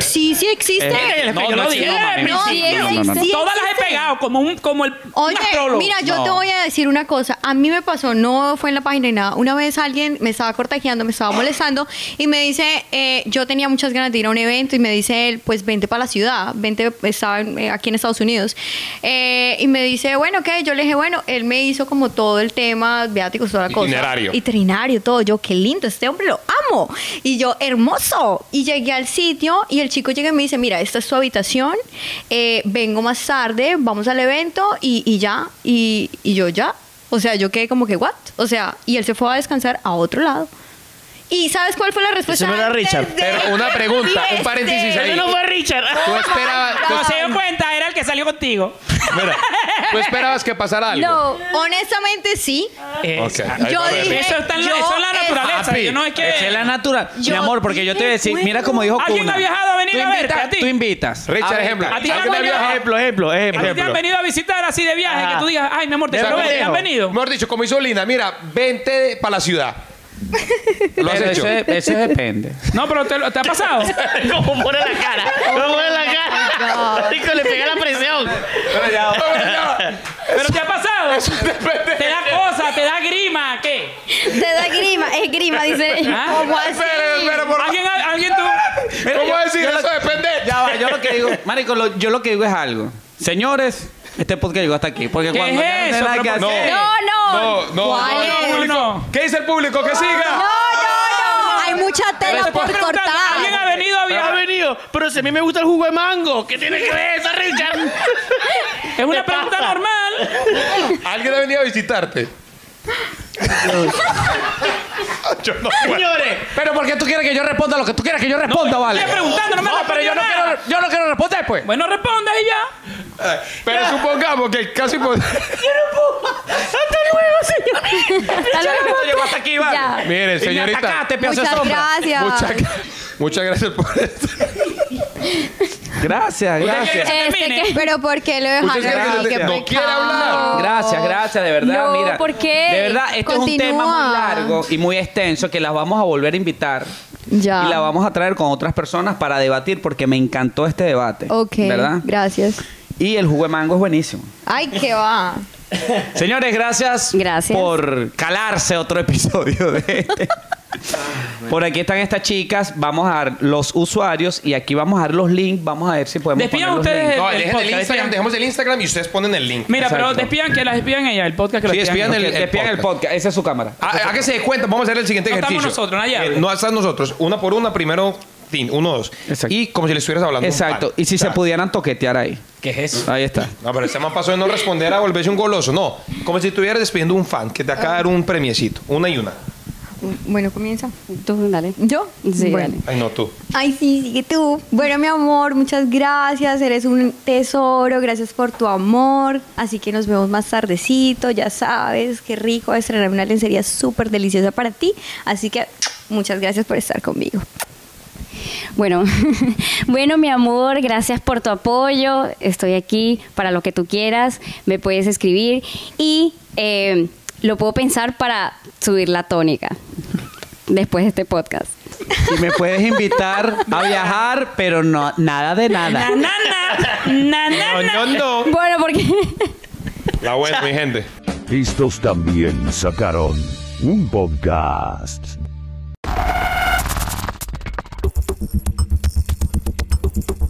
Sí, sí existe. Eh, No, yo no lo dije No, sí Todas las he pegado como un, como el, Oye, mira, yo No. te voy a decir una cosa. A mí me pasó, no fue en la página ni nada. Una vez alguien me estaba cortajeando, me estaba molestando y me dice, eh, yo tenía muchas ganas de ir a un evento y me dice él, pues vente para la ciudad, vente, estaba eh, aquí en Estados Unidos. Eh, y me dice, bueno, ¿qué? Yo le dije, bueno, él me hizo como todo el tema, viáticos, toda la cosa. Itinerario. Itinerario, todo. Yo, qué lindo, este hombre lo amo. Y yo, hermoso. Y llegué al sitio y el chico llega y me dice, mira, esta es tu habitación, eh, vengo más tarde, vamos al evento y, y ya. Y, y yo ya. O sea, yo quedé como que, ¿what? O sea, y él se fue a descansar a otro lado. ¿Y sabes cuál fue la respuesta? no era antes Richard. de- Pero una pregunta, un Este- paréntesis ahí. Ese no fue Richard. Tú esperabas, Cuando se dio cuenta, era el que salió contigo. mira, tú esperabas que pasara algo. No, honestamente sí. Ok, ahí Yo va a ver. dije- Eso, está en la, yo eso es la es- naturaleza. Papi, yo no es que. esa es la natural. Mi Yo amor, porque yo te voy a decir, mira como dijo ¿Alguien ha viajado a venir tú a verte, a ti? Tú invitas. Richard, ejemplo. ¿A ti te ¿Alguien han ha viajado? Ejemplo, ejemplo, ¿A ti te han ejemplo. venido a visitar así de viaje que tú digas, ay, mi amor, te. ¿han venido? Mejor dicho, como hizo Linda, mira, vente para la ciudad. ¿Lo has Pero hecho? Eso, eso depende. No, pero te, lo- ¿te ha pasado. ¿Cómo pone la cara? ¿Cómo pone la cara? Rico, le pega la presión. Pero te ha pasado. Te da cosa, te da grima, ¿qué? Te da grima, es grima, dice. ¿Ah? ¿Cómo así? Espera, espera, por ¿Alguien, alguien tú? ¿Cómo decir eso? Depende. Ya va, yo lo que digo, Marico, lo- yo lo que digo es algo. Señores, este podcast llegó hasta aquí. Porque ¿Qué cuando es no eso? tenga nada que hacer- No, no. No, no, ¿Cuál no, es? No, no. ¿Qué dice el público? ¡Que siga! No, no, no. Hay mucha tela por preguntando, ¿Alguien ha cortar. venido a Ha venido. Pero si a mí me gusta el jugo de mango, ¿qué tiene que ver eso, Richard? Es una ¿Qué pregunta pasa? normal. ¿Alguien ha venido a visitarte? Yo no puedo. Señores, Pero ¿por qué tú quieres que yo responda lo que tú quieres que yo responda, vale? Estoy preguntando, no me No, pero yo no quiero, yo no quiero responder, pues. Bueno, responde y ya. Pero supongamos que casi por... Esto llegó hasta aquí, vale. Ya. Mire, Y me señorita. atacaste, Muchas gracias. Muchas, muchas gracias por esto. Gracias, gracias. Este que- Pero ¿por qué lo dejaron que no quiere hablar. Gracias, gracias, de verdad. No, Mira, ¿por qué? De verdad, este es un Continúa. tema muy largo y muy extenso que las vamos a volver a invitar. Ya. Y la vamos a traer con otras personas para debatir porque me encantó este debate. Ok, ¿Verdad? gracias. Y el jugo de mango es buenísimo. Ay, qué va. Señores, gracias, Gracias. por calarse otro episodio de este. Por aquí están estas chicas, vamos a dar los usuarios y aquí vamos a dar los links, vamos a ver si podemos Despidan poner los ustedes links. No, el dejen el podcast, Instagram, despidan. dejemos el Instagram y ustedes ponen el link. Mira, pero Exacto. despidan que las despidan ella, el podcast que lo Sí, despidan despidan. el- Que despidan el podcast, esa es su cámara. Ah, hágase de cuenta, vamos a hacer el siguiente No estamos ejercicio. nosotros, nadie Eh, habla. no están nosotros, una por una, primero, uno, dos. Exacto. Y como si le estuvieras hablando. Exacto, y si O sea, se pudieran toquetear ahí. ¿Qué es eso? Ahí está. No, pero este man pasó de no responder a volverse un goloso. No, como si estuvieras despidiendo un fan que te acaba de dar un premiecito. Una y una. Bueno, comienza. Tú, dale. ¿Yo? Sí, bueno. dale. Ay, no, tú. Ay, sí, sigue tú. Bueno, mi amor, muchas gracias. Eres un tesoro. Gracias por tu amor. Así que nos vemos más tardecito. Ya sabes, qué rico estrenar una lencería súper deliciosa para ti. Así que muchas gracias por estar conmigo. Bueno, bueno, mi amor, gracias por tu apoyo. Estoy aquí para lo que tú quieras. Me puedes escribir y eh, lo puedo pensar para subir la tónica después de este podcast. Y me puedes invitar a viajar, pero no nada de nada. Na, na, na, na, na, No, no, no. Bueno, porque La buena, mi gente. Estos también sacaron un podcast Thank you.